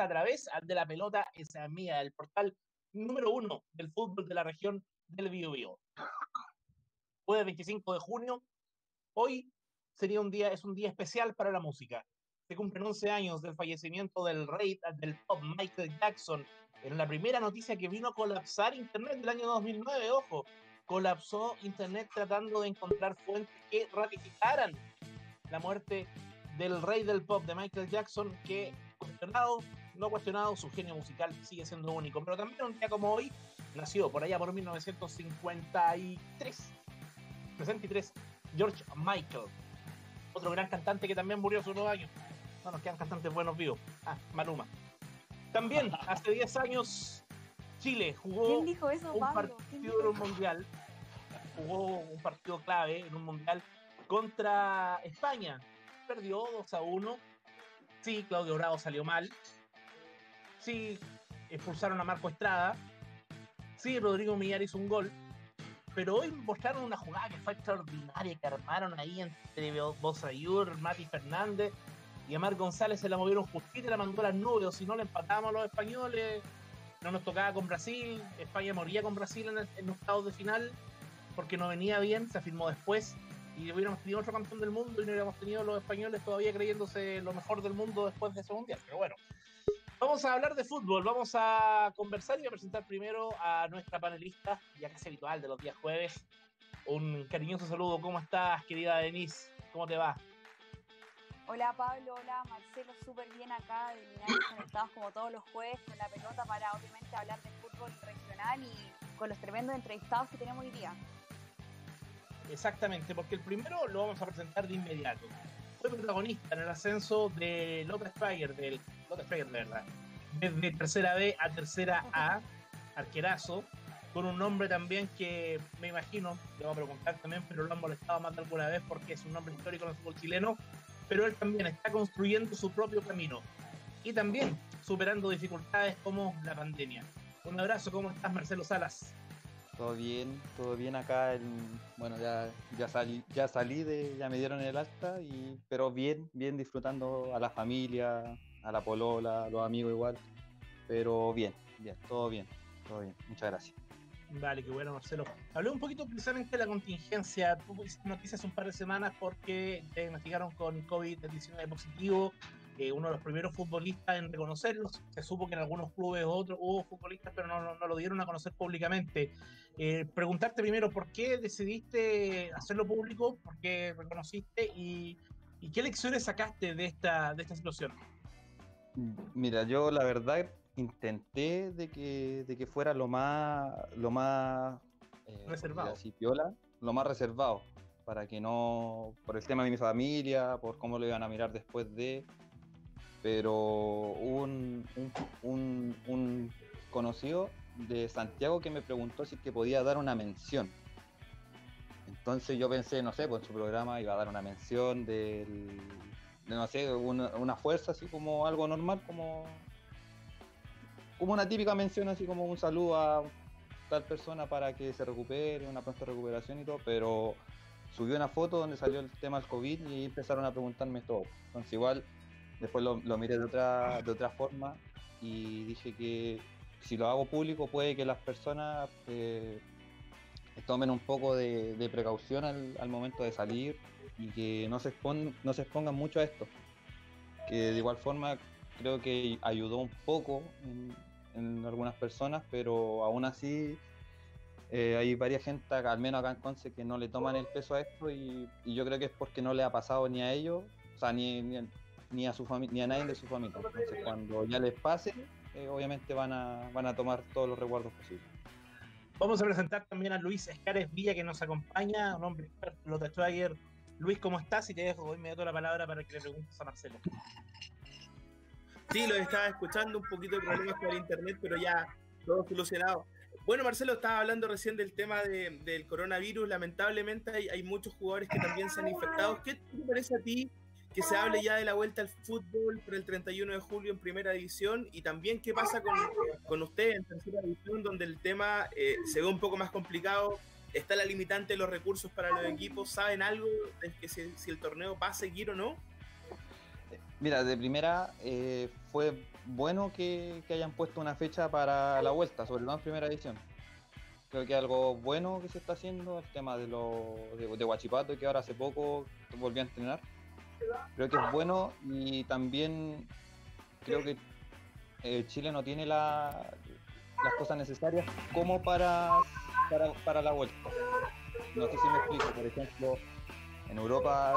a través de la pelota esa mía, el portal número uno del fútbol de la región del Biobío. Jueves 25 de junio, hoy sería un día, es un día especial para la música. Se cumplen 11 años del fallecimiento del rey del pop Michael Jackson. En la primera noticia que vino a colapsar Internet del año 2009, ojo, colapsó Internet tratando de encontrar fuentes que ratificaran la muerte del rey del pop de Michael Jackson, que cuestionado, no cuestionado, su genio musical sigue siendo único. Pero también un día como hoy, nació por allá por 1953, 63, George Michael, otro gran cantante que también murió hace unos años. No nos quedan cantantes buenos vivos. Ah, Maluma. También, hace 10 años, Chile jugó un partido en un mundial. Jugó un partido clave en un mundial contra España. Perdió 2 a 1 Sí, Claudio Bravo salió mal. Sí, expulsaron a Marco Estrada. Sí, Rodrigo Millar hizo un gol. Pero hoy mostraron una jugada que fue extraordinaria, que armaron ahí entre Bosayur, Mati Fernández y Amar González se la movieron justita y la mandó a las nubes. O si no, le empatábamos a los españoles. No nos tocaba con Brasil. España moría con Brasil en, en los octavos de final porque no venía bien. Se afirmó después y hubiéramos tenido otro campeón del mundo y no hubiéramos tenido los españoles todavía creyéndose lo mejor del mundo después de ese mundial. Pero bueno, vamos a hablar de fútbol, vamos a conversar y a presentar primero a nuestra panelista, ya casi habitual de los días jueves. Un cariñoso saludo, ¿cómo estás, querida Denise? ¿Cómo te va? Hola Pablo, hola Marcelo, súper bien acá, de conectados como todos los jueves con la pelota para obviamente hablar de fútbol regional y con los tremendos entrevistados que tenemos hoy día. Exactamente, porque el primero lo vamos a presentar de inmediato. Fue protagonista en el ascenso de López Fire, del López Fire, de verdad. Desde tercera B a tercera A, arquerazo, con un nombre también que me imagino, le voy a preguntar también, pero lo han molestado más de alguna vez porque es un nombre histórico en el fútbol chileno, pero él también está construyendo su propio camino y también superando dificultades como la pandemia. Un abrazo, ¿cómo estás Marcelo Salas? Todo bien, todo bien acá. bueno, ya, ya, salí, ya salí de, ya me dieron el alta, y, pero bien, bien disfrutando a la familia, a la polola, a los amigos igual. Pero bien, bien, todo bien, todo bien. Muchas gracias. Vale, qué bueno, Marcelo. Hablé un poquito precisamente de la contingencia. Tú noticias un par de semanas porque te diagnosticaron con COVID-19 positivo. Eh, uno de los primeros futbolistas en reconocerlos. Se supo que en algunos clubes otros hubo futbolistas, pero no, no, lo dieron a conocer públicamente. Eh, preguntarte primero por qué decidiste hacerlo público, por qué reconociste y, y qué lecciones sacaste de esta, de esta situación. Mira, yo la verdad intenté de que, de que fuera lo más, lo más eh, reservado. Así, piola, lo más reservado, para que no, por el tema de mi familia, por cómo lo iban a mirar después de, pero un, un, un, conocido de Santiago que me preguntó si que podía dar una mención. Entonces yo pensé, no sé, pues en su programa iba a dar una mención del, de, no sé, una, una fuerza así como algo normal, como como una típica mención, así como un saludo a tal persona para que se recupere, una pronta recuperación y todo, pero subió una foto donde salió el tema del COVID y empezaron a preguntarme todo. Entonces igual después lo, miré de otra, de otra forma y dije que si lo hago público puede que las personas eh, tomen un poco de, precaución al, momento de salir y que no se, no se expongan mucho a esto. Que de igual forma creo que ayudó un poco en, en algunas personas, pero aún así eh, hay varias gente, al menos acá en Conce, que no le toman el peso a esto y, yo creo que es porque no le ha pasado ni a ellos, o sea, ni, ni, a, su ni a nadie de su familia. Entonces, cuando ya les pase, eh, obviamente van a, van a tomar todos los recuerdos posibles. Vamos a presentar también a Luis Escares Villa, que nos acompaña, un hombre experto, lo tachó ayer. Luis, ¿cómo estás? Y te dejo inmediato la palabra para que le preguntes a Marcelo. Sí, lo estaba escuchando, un poquito de problemas con el internet, pero ya todo solucionado. Bueno, Marcelo, estaba hablando recién del tema del coronavirus. Lamentablemente hay, muchos jugadores que también se han infectado. ¿Qué te parece a ti que se hable ya de la vuelta al fútbol por el 31 de julio en primera división? Y también qué pasa con, con usted en tercera división, donde el tema eh, se ve un poco más complicado. ¿Está la limitante de los recursos para los equipos? ¿Saben algo de que si el torneo va a seguir o no? Mira, de primera eh, fue bueno que, hayan puesto una fecha para la vuelta, sobre todo en primera edición. Creo que algo bueno que se está haciendo, el tema de, lo, de, Guachipato, que ahora hace poco volvió a entrenar. Creo que es bueno y también creo que eh, Chile no tiene las cosas necesarias como para, para, para la vuelta. No sé si me explico, por ejemplo, en Europa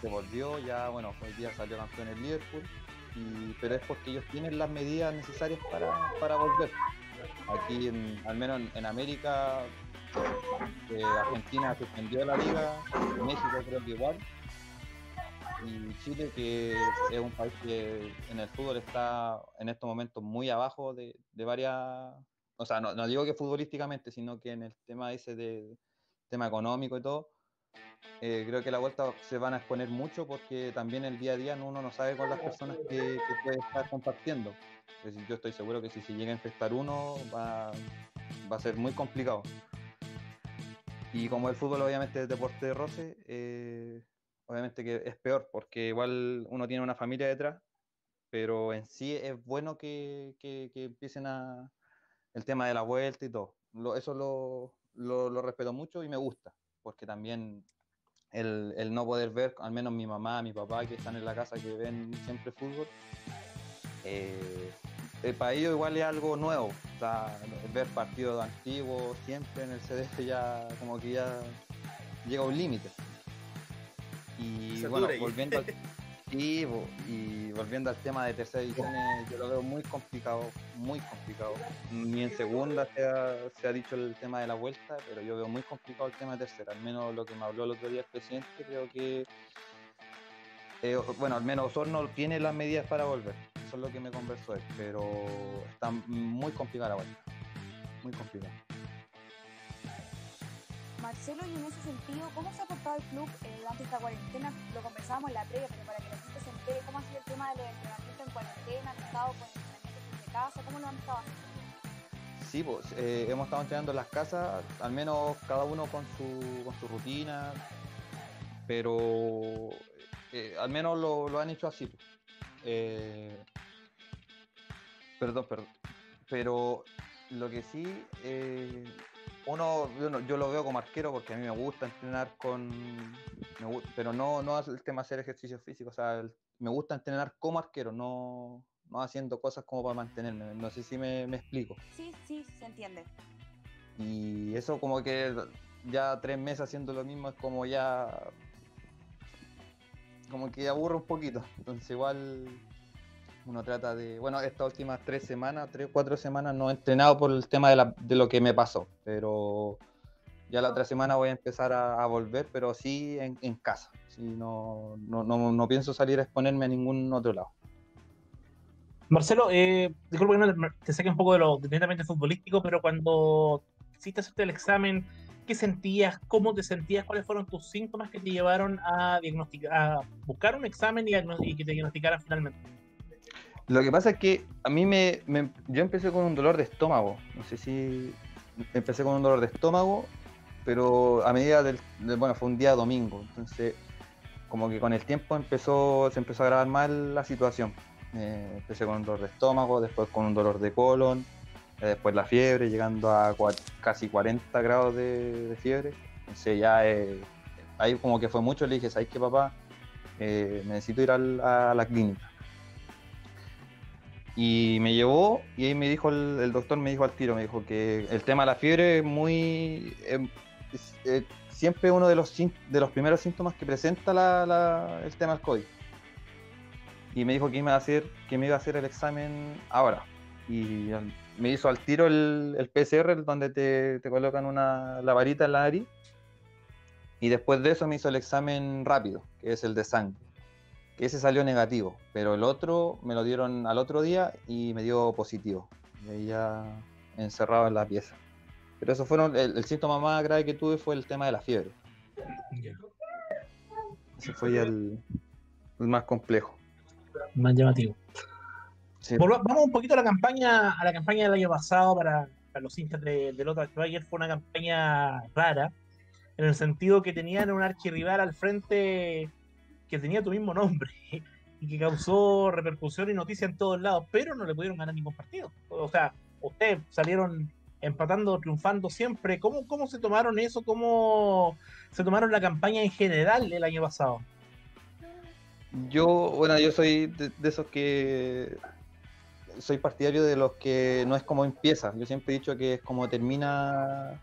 se volvió, ya bueno, hoy día salió campeón el Liverpool, pero es porque ellos tienen las medidas necesarias para, volver. Aquí, al menos en, América, eh, Argentina suspendió la liga, México creo que igual, y Chile que es un país que en el fútbol está en estos momentos muy abajo de, varias, o sea, no, no, digo que futbolísticamente, sino que en el tema ese de tema económico y todo, eh, creo que la vuelta se van a exponer mucho porque también el día a día uno no sabe con las personas que, puede estar compartiendo. yo estoy seguro que si se llega a infectar uno va, a ser muy complicado. Y como el fútbol obviamente es deporte de roce, eh, obviamente que es peor porque igual uno tiene una familia detrás, pero en sí es bueno que, empiecen a el tema de la vuelta y todo. eso lo respeto mucho y me gusta porque también el, no poder ver, al menos mi mamá, mi papá que están en la casa que ven siempre fútbol, eh, para ellos igual es algo nuevo, ver partidos antiguos siempre en el CDF ya como que ya llega un límite. Y bueno, volviendo al, y, y volviendo al tema de tercera división, yo lo veo muy complicado, muy complicado. Ni en segunda se ha, se ha, dicho el tema de la vuelta, pero yo veo muy complicado el tema de tercera. Al menos lo que me habló el otro día el presidente, creo que, eh, bueno, al menos Osorno tiene las medidas para volver. Eso es lo que me conversó él, pero está muy complicada la vuelta. Muy complicada. Marcelo, y en ese sentido, ¿cómo se ha portado el club eh, durante esta cuarentena? Lo conversábamos en la previa, pero para que la gente se entere, ¿cómo ha sido el tema de los entrenamientos en cuarentena? ¿Han estado con entrenamientos desde casa? ¿Cómo lo han estado haciendo? Sí, pues eh, hemos estado entrenando en las casas, al menos cada uno con su, con su rutina, pero eh, al menos lo, lo, han hecho así. Pues. perdón, perdón. Pero Lo que sí, uno, yo, lo veo como arquero porque a mí me gusta entrenar con. pero no, no el tema de hacer ejercicio físico, o sea, me gusta entrenar como arquero, no, no haciendo cosas como para mantenerme. No sé si me, me explico. Sí, sí, se entiende. Y eso, como que ya tres meses haciendo lo mismo es como ya. como que aburre un poquito. Entonces, igual uno trata de, bueno, estas últimas tres semanas, tres, cuatro semanas no he entrenado por el tema de, lo que me pasó, pero ya la otra semana voy a empezar a, volver, pero sí en, casa. Sí, no, no, pienso salir a exponerme a ningún otro lado. Marcelo, eh, disculpa que no te saque un poco de lo directamente futbolístico, pero cuando hiciste el examen, ¿qué sentías? ¿Cómo te sentías? ¿Cuáles fueron tus síntomas que te llevaron a diagnosticar, a buscar un examen y, y que te diagnosticaran finalmente? Lo que pasa es que a mí me, Yo empecé con un dolor de estómago. No sé si. Empecé con un dolor de estómago, pero a medida del. bueno, fue un día domingo. Entonces, como que con el tiempo empezó se empezó a agravar mal la situación. Eh, empecé con un dolor de estómago, después con un dolor de colon, eh, después la fiebre, llegando a casi 40 grados de, fiebre. Entonces, ya. Eh, ahí como que fue mucho. Le dije, ¿sabes qué, papá? necesito ir a la clínica y me llevó y ahí me dijo el, doctor, me dijo al tiro, me dijo que el tema de la fiebre es muy... Siempre uno de los, de los primeros síntomas que presenta el tema del COVID. Y me dijo que, iba a hacer, que me iba a hacer el examen ahora. Y me hizo al tiro el, el PCR, donde te, te, colocan una, la varita en la nariz. Y después de eso me hizo el examen rápido, que es el de sangre ese salió negativo, pero el otro me lo dieron al otro día y me dio positivo. Y ahí ya encerrado en la pieza. Pero eso fueron, el, síntoma más grave que tuve fue el tema de la fiebre. Ese fue el, más complejo. Más llamativo. Vamos un poquito a la campaña, a la campaña del año pasado para, los hinchas de, de Lota Ayer fue una campaña rara, en el sentido que tenían un archirrival al frente que tenía tu mismo nombre y que causó repercusión y noticia en todos lados, pero no le pudieron ganar ningún partido. O sea, ustedes salieron empatando, triunfando siempre. ¿Cómo, cómo se tomaron eso? ¿Cómo se tomaron la campaña en general el año pasado? Yo, bueno, yo soy de, esos que soy partidario de los que no es como empieza. Yo siempre he dicho que es como termina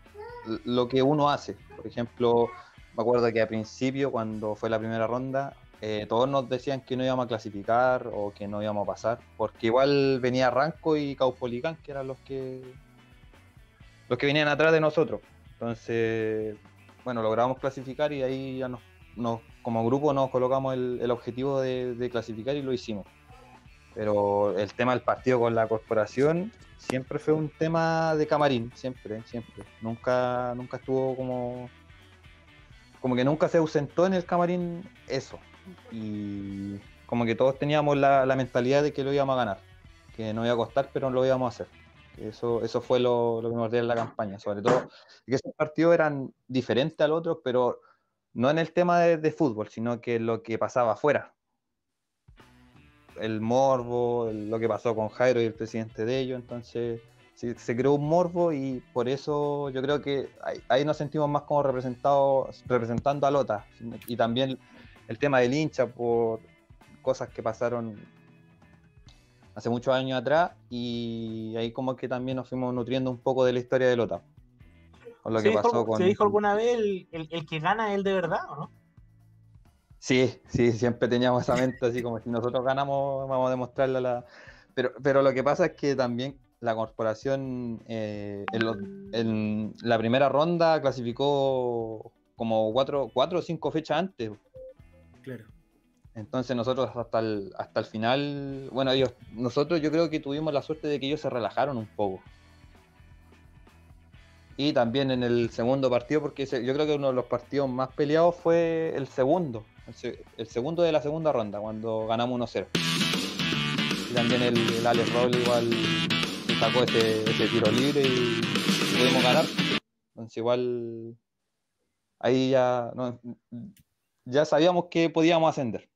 lo que uno hace. Por ejemplo, me acuerdo que al principio, cuando fue la primera ronda, eh, todos nos decían que no íbamos a clasificar o que no íbamos a pasar, porque igual venía Ranco y Caupolicán, que eran los que los que venían atrás de nosotros. Entonces, bueno, logramos clasificar y ahí ya nos, como grupo nos colocamos el, objetivo de, clasificar y lo hicimos. Pero el tema del partido con la corporación siempre fue un tema de camarín, siempre, siempre. Nunca, nunca estuvo como como que nunca se ausentó en el camarín eso. Y como que todos teníamos la, mentalidad de que lo íbamos a ganar, que no iba a costar, pero lo íbamos a hacer. Eso, eso fue lo, lo dio en la campaña, sobre todo que esos partidos eran diferentes al otro, pero no en el tema de, fútbol, sino que lo que pasaba afuera. El morbo, lo que pasó con Jairo y el presidente de ellos, entonces se, creó un morbo y por eso yo creo que ahí, nos sentimos más como representados, representando a Lota. Y también el tema del hincha por cosas que pasaron hace muchos años atrás y ahí como que también nos fuimos nutriendo un poco de la historia de Lota. Con lo que pasó con... ¿Se dijo alguna vez el, que gana es el de verdad o no? Sí, sí, siempre teníamos esa mente así como si nosotros ganamos vamos a demostrarle a la... Pero, pero lo que pasa es que también la corporación eh, en, la primera ronda clasificó como cuatro, cuatro o cinco fechas antes. Claro. Entonces nosotros hasta el, hasta el final, bueno, ellos, nosotros yo creo que tuvimos la suerte de que ellos se relajaron un poco. Y también en el segundo partido, porque yo creo que uno de los partidos más peleados fue el segundo, el, segundo de la segunda ronda, cuando ganamos 1-0. Y también el, el Alex Roll igual sacó ese, tiro libre y, pudimos ganar. Entonces igual ahí ya, ya sabíamos que podíamos ascender.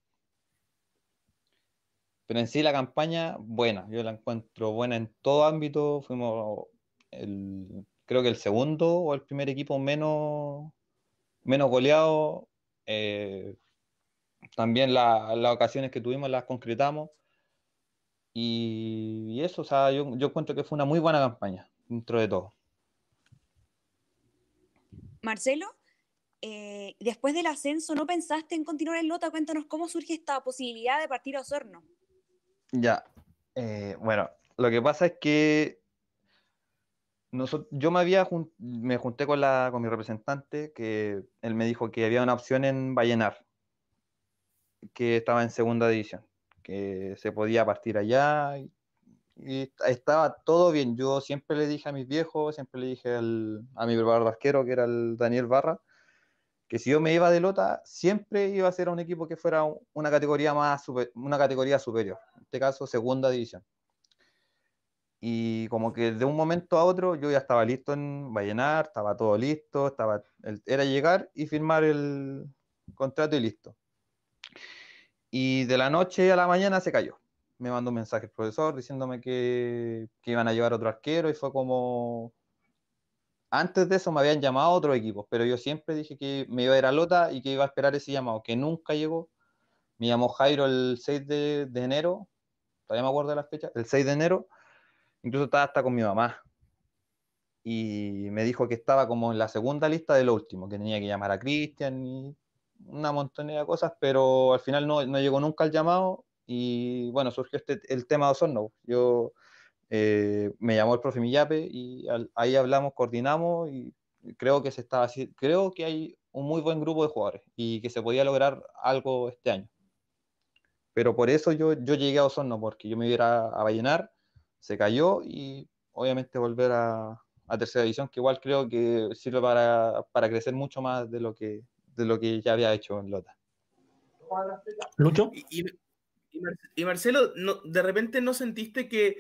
Pero en sí la campaña, buena, yo la encuentro buena en todo ámbito. Fuimos el, creo que el segundo o el primer equipo menos, menos goleado. Eh, también las ocasiones que tuvimos las concretamos. Y, eso, o sea, yo, yo encuentro que fue una muy buena campaña, dentro de todo. Marcelo, eh, después del ascenso, ¿no pensaste en continuar en Lota? Cuéntanos cómo surge esta posibilidad de partir a Osorno. Ya, eh, bueno, lo que pasa es que yo me había me junté con, la, con mi representante, que él me dijo que había una opción en Vallenar, que estaba en segunda división, que se podía partir allá y, estaba todo bien. Yo siempre le dije a mis viejos, siempre le dije a mi preparador de arquero, que era el Daniel Barra, que si yo me iba de Lota, siempre iba a ser a un equipo que fuera una categoría más una categoría superior, en este caso segunda división. Y como que de un momento a otro yo ya estaba listo en Vallenar, estaba todo listo, estaba, era llegar y firmar el contrato y listo. Y de la noche a la mañana se cayó. Me mandó un mensaje el profesor diciéndome que, que iban a llevar otro arquero y fue como, antes de eso me habían llamado a otros equipos, pero yo siempre dije que me iba a ir a Lota y que iba a esperar ese llamado, que nunca llegó. Me llamó Jairo el 6 de, de enero, todavía me acuerdo de la fecha, el 6 de enero, incluso estaba hasta con mi mamá. Y me dijo que estaba como en la segunda lista de lo último, que tenía que llamar a Cristian y una montonera de cosas, pero al final no, no, llegó nunca el llamado y bueno, surgió este, el tema de Osorno. Yo eh, me llamó el profe Millape y ahí hablamos, coordinamos y creo que se estaba creo que hay un muy buen grupo de jugadores y que se podía lograr algo este año. Pero por eso yo, yo llegué a Osorno, porque yo me iba a, Vallenar, se cayó y obviamente volver a, a, tercera división, que igual creo que sirve para, para, crecer mucho más de lo que, de lo que ya había hecho en Lota. ¿Lucho? Y, y, Marcelo, no, ¿de repente no sentiste que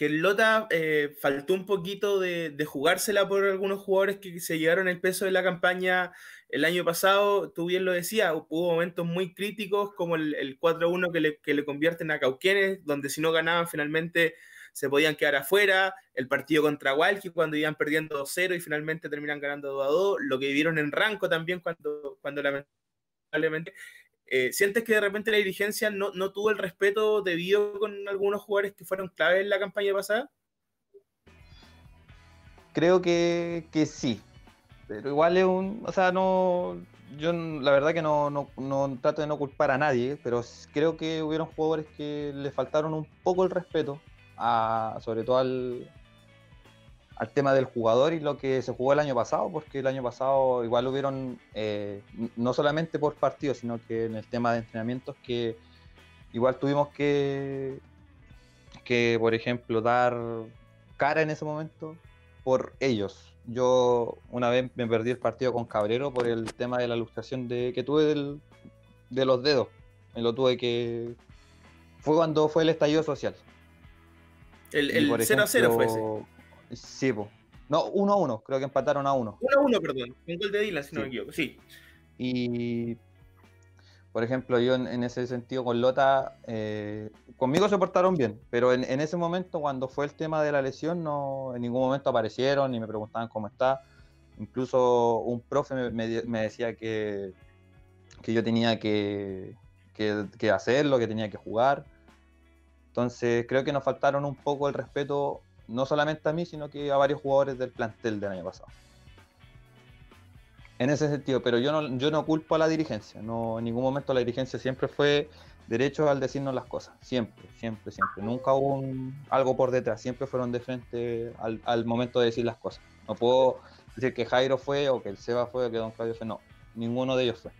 que el Lota eh, faltó un poquito de, jugársela por algunos jugadores que se llevaron el peso de la campaña el año pasado. Tú bien lo decías, hubo momentos muy críticos como el, 4-1 que le, que le, convierten a Cauquenes, donde si no ganaban finalmente se podían quedar afuera. El partido contra Walkie cuando iban perdiendo 2-0 y finalmente terminan ganando 2-2. Lo que vivieron en Ranco también cuando, cuando lamentablemente eh, ¿Sientes que de repente la dirigencia no, no, tuvo el respeto debido con algunos jugadores que fueron clave en la campaña pasada? Creo que, que sí, pero igual es un, o sea, no, yo la verdad que no, no, no, trato de no culpar a nadie, pero creo que hubieron jugadores que le faltaron un poco el respeto, a, sobre todo al, al tema del jugador y lo que se jugó el año pasado, porque el año pasado igual hubieron, eh, no solamente por partidos, sino que en el tema de entrenamientos, que igual tuvimos que, que, por ejemplo, dar cara en ese momento por ellos. Yo una vez me perdí el partido con Cabrero por el tema de la ilustración de, que tuve de los dedos. Me lo tuve que... Fue cuando fue el estallido social. El, 0 a 0 fue ese. Sí, pues. No, 1 a 1, creo que empataron a 1. 1 a 1, perdón. Un gol de Dylan, si no me equivoco, sí. Y, por ejemplo, yo en, ese sentido con Lota, eh, conmigo se portaron bien, pero en, ese momento, cuando fue el tema de la lesión, no en ningún momento aparecieron ni me preguntaban cómo está. Incluso un profe me, decía que, que yo tenía que, que, que hacerlo, que tenía que jugar. Entonces, creo que nos faltaron un poco el respeto no solamente a mí, sino que a varios jugadores del plantel del año pasado. En ese sentido, pero yo no, yo no culpo a la dirigencia, no, en ningún momento la dirigencia siempre fue derecho al decirnos las cosas, siempre, siempre, siempre. Nunca hubo algo por detrás, siempre fueron de frente al, momento de decir las cosas. No puedo decir que Jairo fue, o que el Seba fue, o que Don Claudio fue, no, ninguno de ellos fue.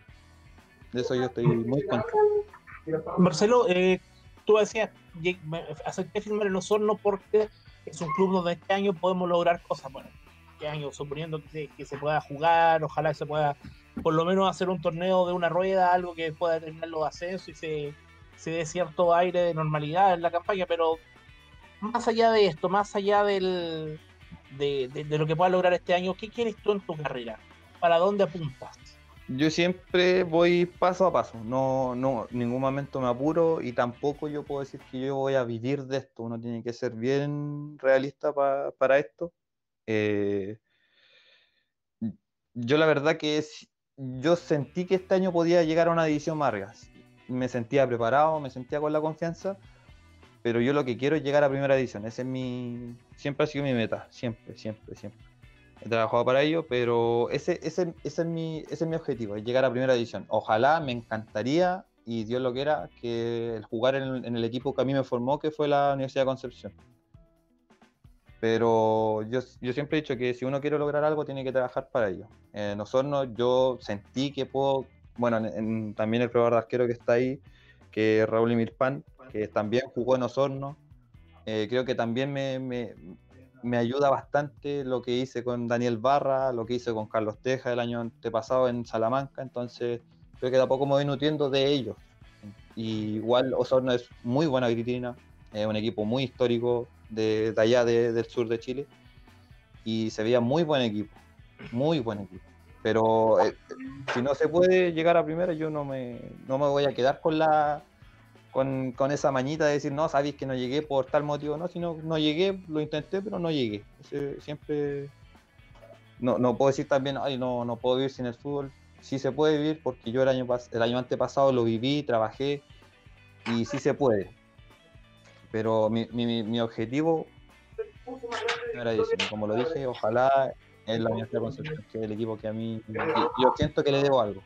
De eso yo estoy muy contento. Marcelo, eh, tú decías, acepté firmar el Osorno porque es un club donde este año podemos lograr cosas. Bueno, este año, suponiendo que se, pueda jugar, ojalá que se pueda por lo menos hacer un torneo de una rueda, algo que pueda determinar los ascensos y se, se dé cierto aire de normalidad en la campaña, pero más allá de esto, más allá del, de, de, lo que pueda lograr este año, ¿qué quieres tú en tu carrera? ¿Para dónde apuntas? Yo siempre voy paso a paso, no, no, ningún momento me apuro y tampoco yo puedo decir que yo voy a vivir de esto, uno tiene que ser bien realista para esto. Eh, yo la verdad que yo sentí que este año podía llegar a una división Margas. Me sentía preparado, me sentía con la confianza, pero yo lo que quiero es llegar a primera división. Ese es mi, siempre ha sido mi meta, siempre, siempre, siempre. He trabajado para ello, pero ese, ese, ese es, mi, ese es mi objetivo, es llegar a primera división. Ojalá, me encantaría, y Dios lo quiera, que el jugar en, en el equipo que a mí me formó, que fue la Universidad de Concepción. Pero yo, yo, siempre he dicho que si uno quiere lograr algo, tiene que trabajar para ello. En Osorno yo sentí que puedo, bueno, en, también el probador de arquero que está ahí, que es Raúl Mirpan, que también jugó en Osorno, eh, creo que también me, me, me, ayuda bastante lo que hice con Daniel Barra, lo que hice con Carlos Teja el año antepasado en Salamanca, entonces creo que tampoco me voy nutriendo de ellos. Y igual Osorno es muy buena vitrina, es un equipo muy histórico, de, de allá de, del sur de Chile y se veía muy buen equipo, muy buen equipo. Pero eh, si no se puede llegar a primera, yo no me, no me voy a quedar con la con, con, esa mañita de decir, no, sabéis que no llegué por tal motivo, no, sino no llegué, lo intenté, pero no llegué. siempre no, no puedo decir también, ay, no, no puedo vivir sin el fútbol. Sí se puede vivir porque yo el año, el año antepasado lo viví, trabajé y sí se puede. Pero mi, mi, objetivo era como lo dije, ojalá en la Universidad de Concepción, que es el equipo que a mí, yo siento que le debo algo,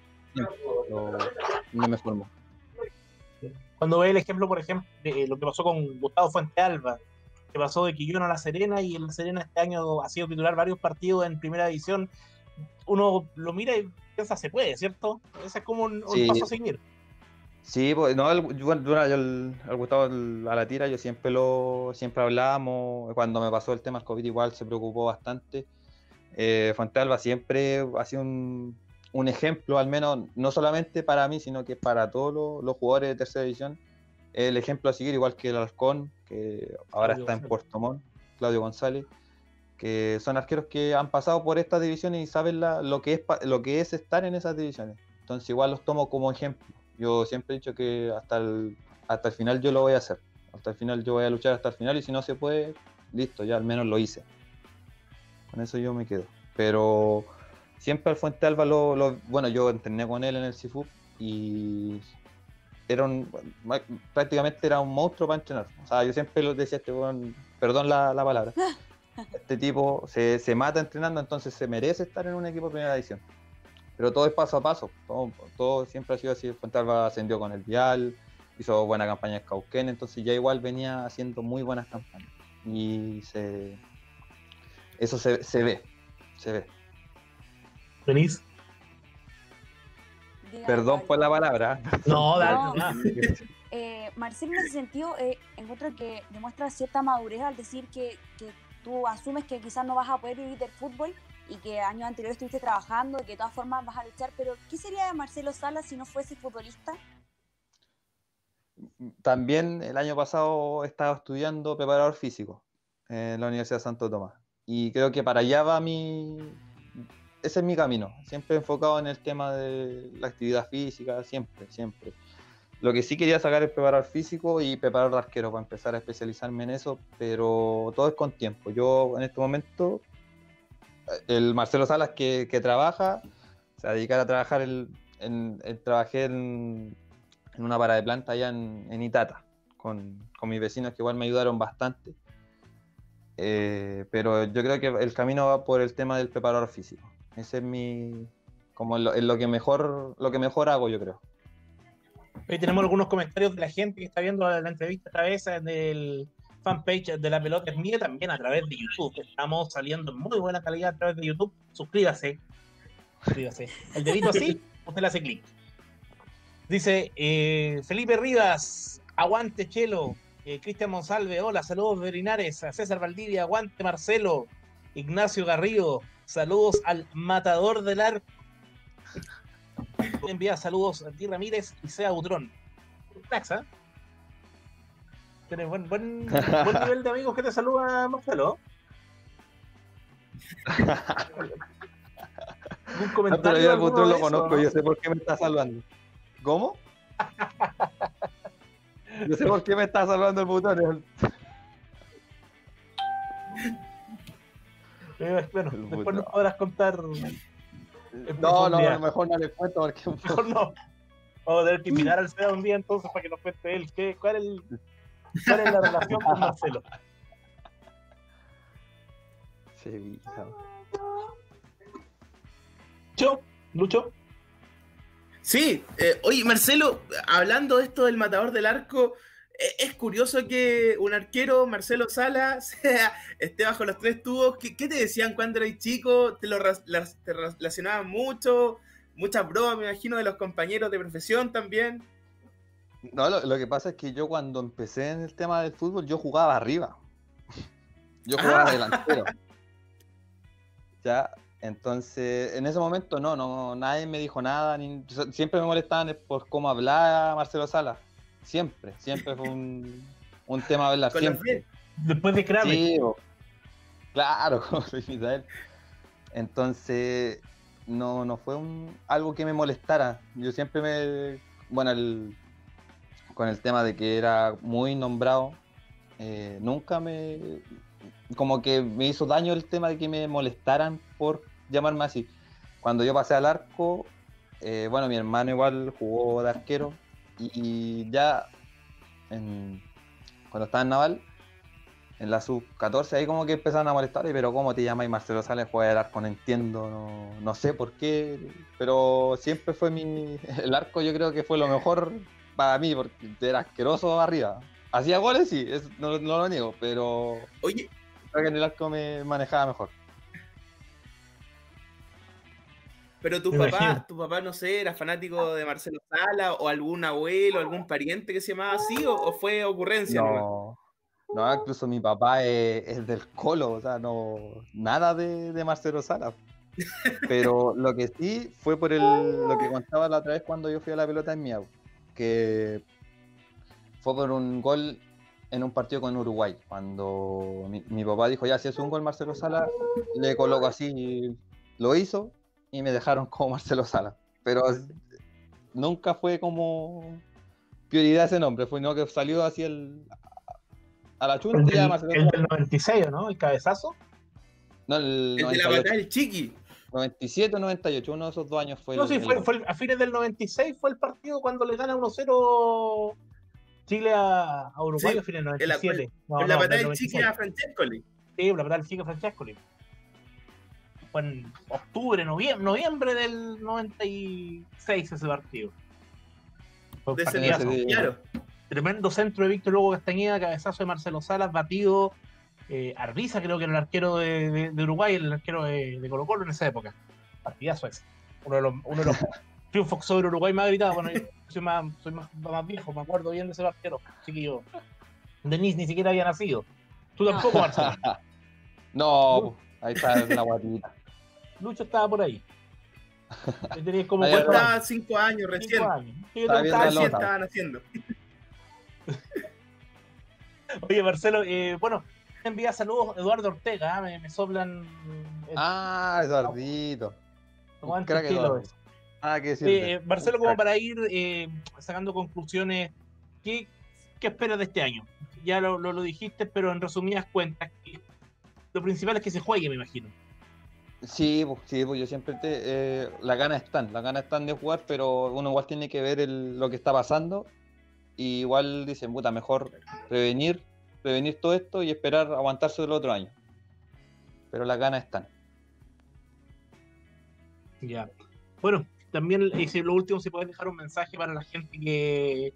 no me formó. Cuando ve el ejemplo, por ejemplo, de lo que pasó con Gustavo Fuente Alba, que pasó de Quillón a La Serena y en La Serena este año ha sido titular varios partidos en primera división, uno lo mira y piensa, se puede, ¿cierto? Ese es como un, un paso a seguir. Sí, pues no, el, bueno, yo al, Gustavo a la tira yo siempre lo siempre hablábamos, cuando me pasó el tema del COVID igual se preocupó bastante. Eh, Alba siempre ha sido un, un, ejemplo, al menos no solamente para mí, sino que para todos los, los jugadores de tercera división, el ejemplo a seguir, igual que el Halcón, que ahora está en Puerto Montt, Claudio González, que son arqueros que han pasado por estas divisiones y saben la, lo, que es, lo que es estar en esas divisiones. Entonces igual los tomo como ejemplo. Yo siempre he dicho que hasta el, hasta el final yo lo voy a hacer. Hasta el final yo voy a luchar hasta el final y si no se puede, listo, ya al menos lo hice. Con eso yo me quedo. Pero siempre al Fuente Alba lo, bueno, yo entrené con él en el CIFUP y era un prácticamente era un monstruo para entrenar. O sea, yo siempre lo decía este perdón la, la palabra. Este tipo se, se, mata entrenando, entonces se merece estar en un equipo de primera edición pero todo es paso a paso, todo, todo siempre ha sido así. Fuentalba ascendió con el Vial, hizo buena campaña en Cauquén, entonces ya igual venía haciendo muy buenas campañas. Y se, eso se, se ve, se ve. ¿Venís? Perdón por la palabra. No, dale. Eh, Marcelo, en ese sentido, eh, encuentro que demuestra cierta madurez al decir que, que tú asumes que quizás no vas a poder vivir del fútbol y que años anteriores estuviste trabajando y que de todas formas vas a luchar, pero ¿qué sería de Marcelo Salas si no fuese futbolista? También el año pasado estaba estudiando preparador físico en la Universidad de Santo Tomás y creo que para allá va mi... Ese es mi camino, siempre enfocado en el tema de la actividad física, siempre, siempre. Lo que sí quería sacar es preparador físico y preparador arquero para empezar a especializarme en eso, pero todo es con tiempo. Yo en este momento el Marcelo Salas que, trabaja, se va a a trabajar, el, en, trabajé en, una parada de planta allá en, Itata, con, mis vecinos que igual me ayudaron bastante. Eh, pero yo creo que el camino va por el tema del preparador físico. Ese es mi, como lo, lo, que mejor, lo que mejor hago, yo creo. Hoy tenemos algunos comentarios de la gente que está viendo la entrevista otra vez en el, fanpage de la pelota es mía también a través de YouTube. Estamos saliendo en muy buena calidad a través de YouTube. Suscríbase. Suscríbase. El dedito así, usted le hace clic. Dice eh, Felipe Rivas, aguante Chelo. Eh, Cristian Monsalve, hola, saludos veterinarios. A César Valdivia, aguante Marcelo. Ignacio Garrido, saludos al matador del arco. Envía saludos a Ti Ramírez y Sea Butrón. Taxa. Tienes buen, buen, buen nivel de amigos que te saluda, Marcelo. Un comentario. yo al lo conozco, yo sé por qué me está saludando. ¿Cómo? yo sé por qué me está saludando el botón. Eh, bueno, El después puto. nos podrás contar. en No, no, profundidad. mejor no les cuento porque Mejor no. Vamos a tener que invitar al Seba un día entonces para que nos cuente él qué, cuál, es el- cuál es la relación con Marcelo. Sevilla. Lucho, Lucho, Sí, eh, oye, Marcelo, hablando de esto del matador del arco, eh, es curioso que un arquero, Marcelo Sala, sea, esté bajo los tres tubos. ¿Qué, qué te decían cuando eras chico? ¿Te lo las- te relacionaban mucho? Muchas bromas, me imagino, de los compañeros de profesión también. No, lo, lo que pasa es que yo cuando empecé en el tema del fútbol, yo jugaba arriba. Yo jugaba Ah. delantero. Ya, entonces, en ese momento no, no, nadie me dijo nada, ni- siempre me molestaban por cómo hablaba Marcelo Sala. Siempre, siempre fue un, un tema hablar, Con siempre. después de Kramer. Sí, claro, como él. Entonces, no, no fue un, algo que me molestara. Yo siempre me. Bueno, el- con el tema de que era muy nombrado, eh, nunca me. Como que me hizo daño el tema de que me molestaran por llamarme así. Cuando yo pasé al arco, eh, bueno, mi hermano igual jugó de arquero y, ya en- cuando estaba en Naval, en la sub-14, ahí como que empezaron a molestar, pero ¿cómo te llamas Marcelo Sales juega el arco? No entiendo, no, no sé por qué, pero siempre fue mi... El arco yo creo que fue lo mejor para mí, porque era asqueroso arriba. Hacía goles, sí, es- no, no lo niego, pero Oye, creo que en el arco me manejaba mejor. Pero tu papá, tu papá, no sé, era fanático de Marcelo Sala o algún abuelo, algún pariente que se llamaba así o, o fue ocurrencia. No, no, incluso mi papá es, es del Colo, o sea, no, nada de, de Marcelo Sala. Pero lo que sí fue por el, lo que contaba la otra vez cuando yo fui a la pelota en Miau, que fue por un gol en un partido con Uruguay. Cuando mi, mi papá dijo, ya, si es un gol Marcelo Sala, le coloco así, lo hizo y me dejaron como Marcelo Sala. Pero nunca fue como prioridad ese nombre, fue no que salió así el, a la El chunta del, Marcelo el del 96, ¿no? El cabezazo. No, el, El de la 98, batalla del Chiqui. 97 o 98, uno de esos dos años fue No, el- sí, el fue, gol. fue el- a fines del 96 fue el partido cuando le gana 1-0 Chile a, a Uruguay Sí, a fines del en la- 97. No, en la no, batalla del Chiqui 96. a Francescoli. Sí, la batalla del Chico Francesco. Fue en octubre, noviembre, noviembre del 96 ese partido. Fue un De ese. Claro. Tremendo centro de Víctor Hugo Castañeda, cabezazo de Marcelo Salas, batido. Eh, Arbiza creo que era el arquero de, de- de Uruguay, el arquero de, de Colo Colo en esa época. Partidazo ese. Uno de los, uno de los triunfos sobre Uruguay más gritados. Bueno, yo soy, más, soy más, más viejo, me acuerdo bien de ese arquero. Chiquillo. Denis ni siquiera había nacido. Tú tampoco, Marcelo. no, ahí está la guatita. Lucho estaba por ahí. Como estaba cinco años recién. cinco años. Sí, yo Estaba tengo- viendo estaba la Recién lota. estaban haciendo. Oye, Marcelo, eh, bueno, envía saludos Eduardo Ortega, ¿ah? me, me soplan. eh, Ah, Eduardito. Eduardo. Ah, qué eh, Marcelo, como para ir eh, sacando conclusiones, ¿qué, qué esperas de este año? Ya lo, lo, lo dijiste, pero en resumidas cuentas, lo principal es que se juegue, me imagino. Sí, pues, sí, pues yo siempre te. Eh, las ganas están, las ganas están de jugar, pero uno igual tiene que ver el- lo que está pasando. Y igual dicen, puta, mejor prevenir, prevenir todo esto y esperar aguantarse el otro año. Pero las ganas están. Ya. Bueno, también eh, si lo último, si puedes dejar un mensaje para la gente que,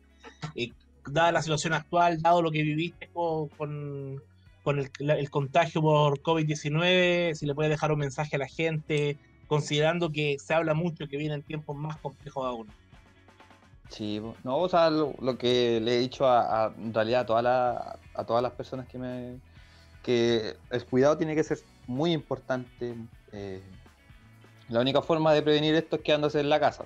eh, dada la situación actual, dado lo que viviste con, con, con el, el contagio por COVID-19, si le puedes dejar un mensaje a la gente, considerando que se habla mucho que vienen tiempos más complejos aún. Sí, no, o sea, lo, lo que le he dicho a, a- en realidad a, toda la- a todas las personas que me. que el cuidado tiene que ser muy importante. eh, la única forma de prevenir esto es quedándose en la casa.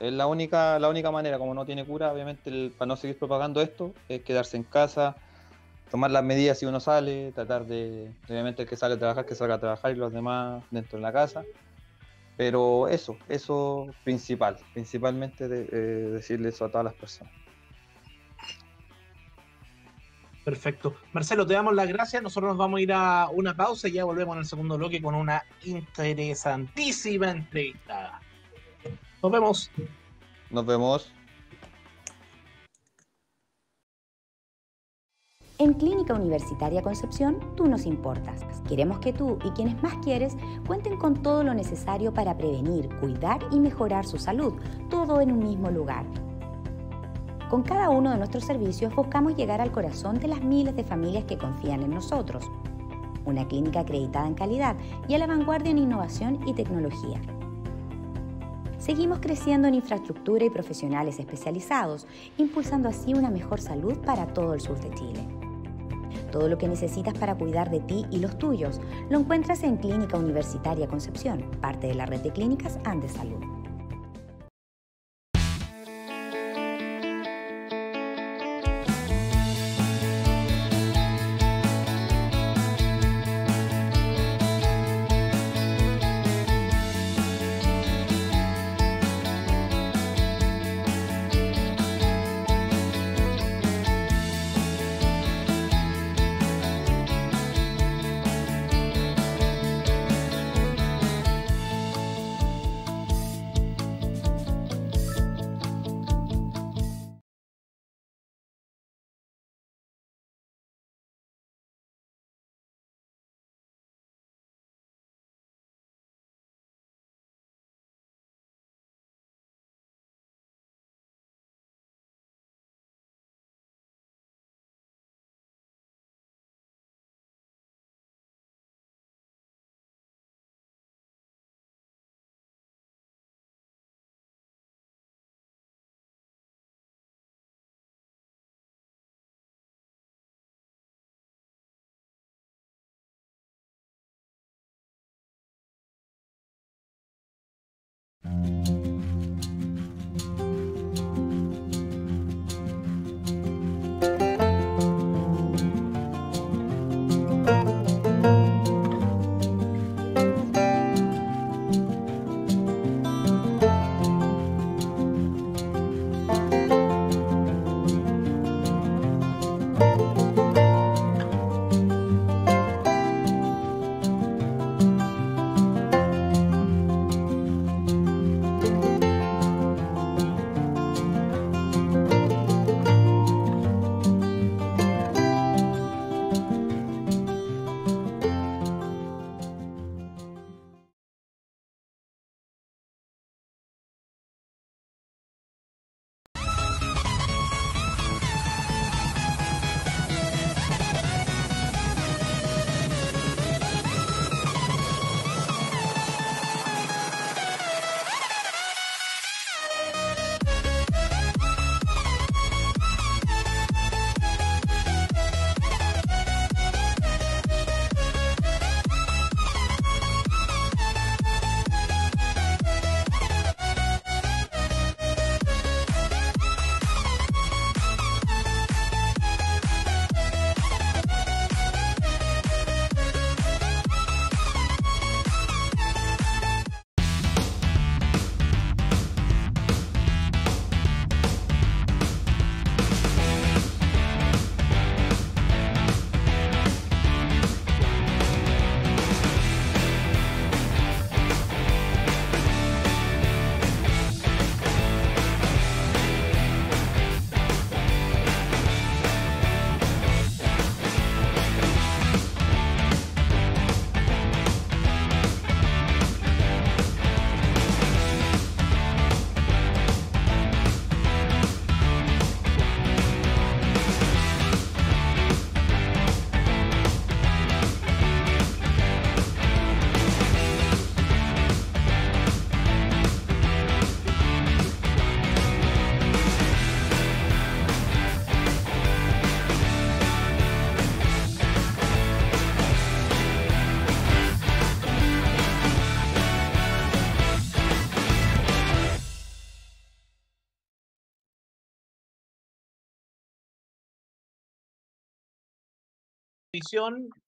Es la única, la única manera, como no tiene cura, obviamente, el- para no seguir propagando esto, es quedarse en casa, tomar las medidas si uno sale, tratar de, obviamente, el que sale a trabajar, que salga a trabajar y los demás dentro de la casa. Pero eso, eso principal, principalmente de, eh, decirle eso a todas las personas. Perfecto. Marcelo, te damos las gracias. Nosotros nos vamos a ir a una pausa y ya volvemos en el segundo bloque con una interesantísima entrevista. Nos vemos. Nos vemos. En Clínica Universitaria Concepción, tú nos importas. Queremos que tú y quienes más quieres cuenten con todo lo necesario para prevenir, cuidar y mejorar su salud, todo en un mismo lugar. Con cada uno de nuestros servicios buscamos llegar al corazón de las miles de familias que confían en nosotros. Una clínica acreditada en calidad y a la vanguardia en innovación y tecnología. Seguimos creciendo en infraestructura y profesionales especializados, impulsando así una mejor salud para todo el sur de Chile. Todo lo que necesitas para cuidar de ti y los tuyos lo encuentras en Clínica Universitaria Concepción, parte de la red de clínicas Andes Salud.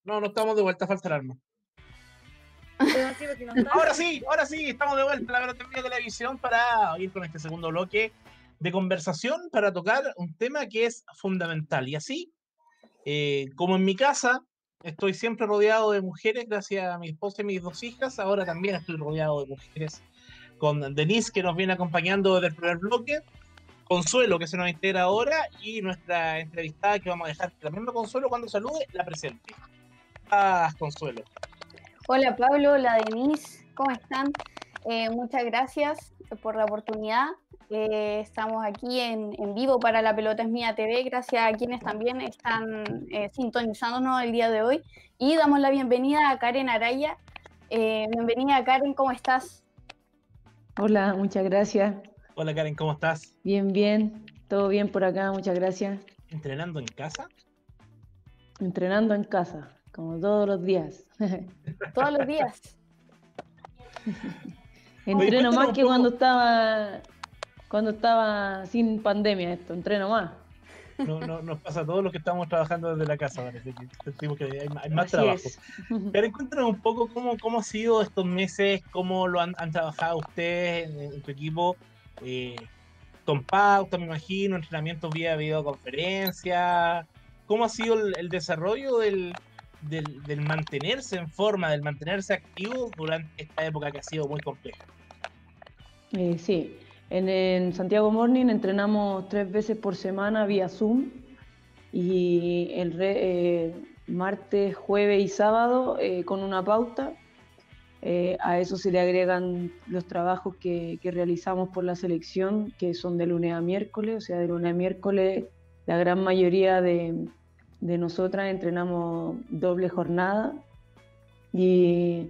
No, no estamos de vuelta, falsa alarma. ahora sí, ahora sí, estamos de vuelta en la de televisión para ir con este segundo bloque de conversación para tocar un tema que es fundamental. Y así Eh, como en mi casa, estoy siempre rodeado de mujeres, gracias a mi esposa y mis dos hijas, ahora también estoy rodeado de mujeres, con Denise que nos viene acompañando desde el primer bloque, Consuelo que se nos integra ahora y nuestra entrevistada que vamos a dejar también me Consuelo cuando salude, la presente. Ah, Consuelo. Hola Pablo, hola Denise, ¿cómo están? Eh, muchas gracias por la oportunidad. Eh, estamos aquí en, en, vivo para La Pelota es Mía TV, gracias a quienes también están eh, sintonizándonos el día de hoy. Y damos la bienvenida a Karen Araya. bienvenida Karen, ¿cómo estás? Hola, muchas gracias. Hola Karen, ¿cómo estás? Bien, bien, todo bien por acá, muchas gracias. ¿Entrenando en casa? Entrenando en casa, como todos los días. todos los días. Entreno más que cuando estaba cuando estaba sin pandemia esto, entreno más. No, no, nos pasa a todos los que estamos trabajando desde la casa, parece que sentimos que hay, más trabajo. Pero cuéntanos un poco cómo, cómo ha sido estos meses, cómo lo han, trabajado ustedes en, tu equipo, eh, con pauta, me imagino, entrenamientos vía videoconferencia. ¿Cómo ha sido el, desarrollo del, del, mantenerse en forma, del mantenerse activo durante esta época que ha sido muy compleja? Eh, sí, en, Santiago Morning entrenamos tres veces por semana vía Zoom y el eh, martes, jueves y sábado eh, con una pauta. A eso se le agregan los trabajos que, realizamos por la selección, que son de lunes a miércoles, o sea, de lunes a miércoles la gran mayoría de, nosotras entrenamos doble jornada y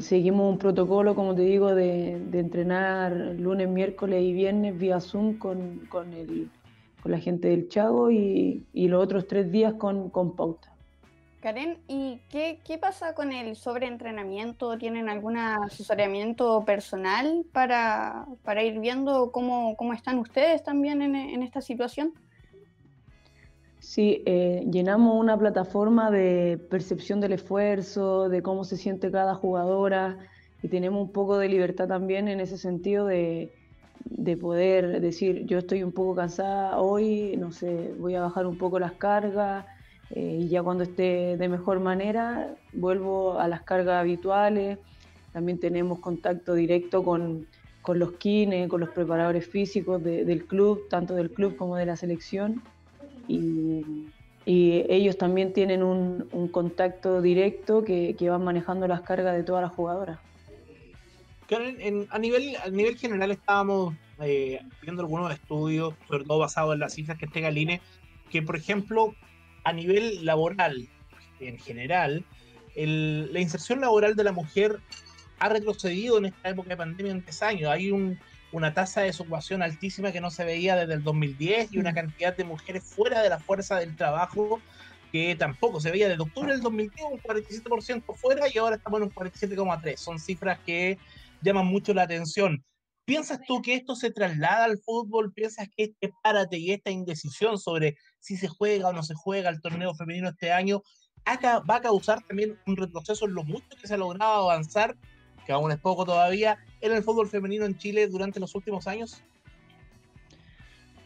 seguimos un protocolo, como te digo, de, entrenar lunes, miércoles y viernes vía Zoom con, la gente del Chago y, los otros tres días con pauta. Karen, ¿y qué, qué, pasa con el sobreentrenamiento? ¿Tienen algún asesoramiento personal para, para ir viendo cómo, cómo, están ustedes también en, en esta situación? Sí, eh, llenamos una plataforma de percepción del esfuerzo, de cómo se siente cada jugadora y tenemos un poco de libertad también en ese sentido de, poder decir, yo estoy un poco cansada hoy, no sé, voy a bajar un poco las cargas eh, y ya cuando esté de mejor manera vuelvo a las cargas habituales. También tenemos contacto directo con, los kines, con los preparadores físicos del club, tanto del club como de la selección y, ellos también tienen un, contacto directo que, van manejando las cargas de todas las jugadoras. a, nivel, a nivel general estábamos eh, viendo algunos estudios, sobre todo basados en las cifras que entrega el INE, que por ejemplo a nivel laboral en general, la inserción laboral de la mujer ha retrocedido en esta época de pandemia en tres años. Hay un, una tasa de desocupación altísima que no se veía desde el 2010 y una mm. cantidad de mujeres fuera de la fuerza del trabajo que tampoco se veía desde octubre del 2010 un 47% fuera y ahora estamos en un 47,3%. Son cifras que llaman mucho la atención. ¿Piensas tú que esto se traslada al fútbol? ¿Piensas que este párate y esta indecisión sobre si se juega o no se juega el torneo femenino este año va a causar también un retroceso en lo mucho que se ha logrado avanzar que aún es poco todavía, en el fútbol femenino en Chile durante los últimos años?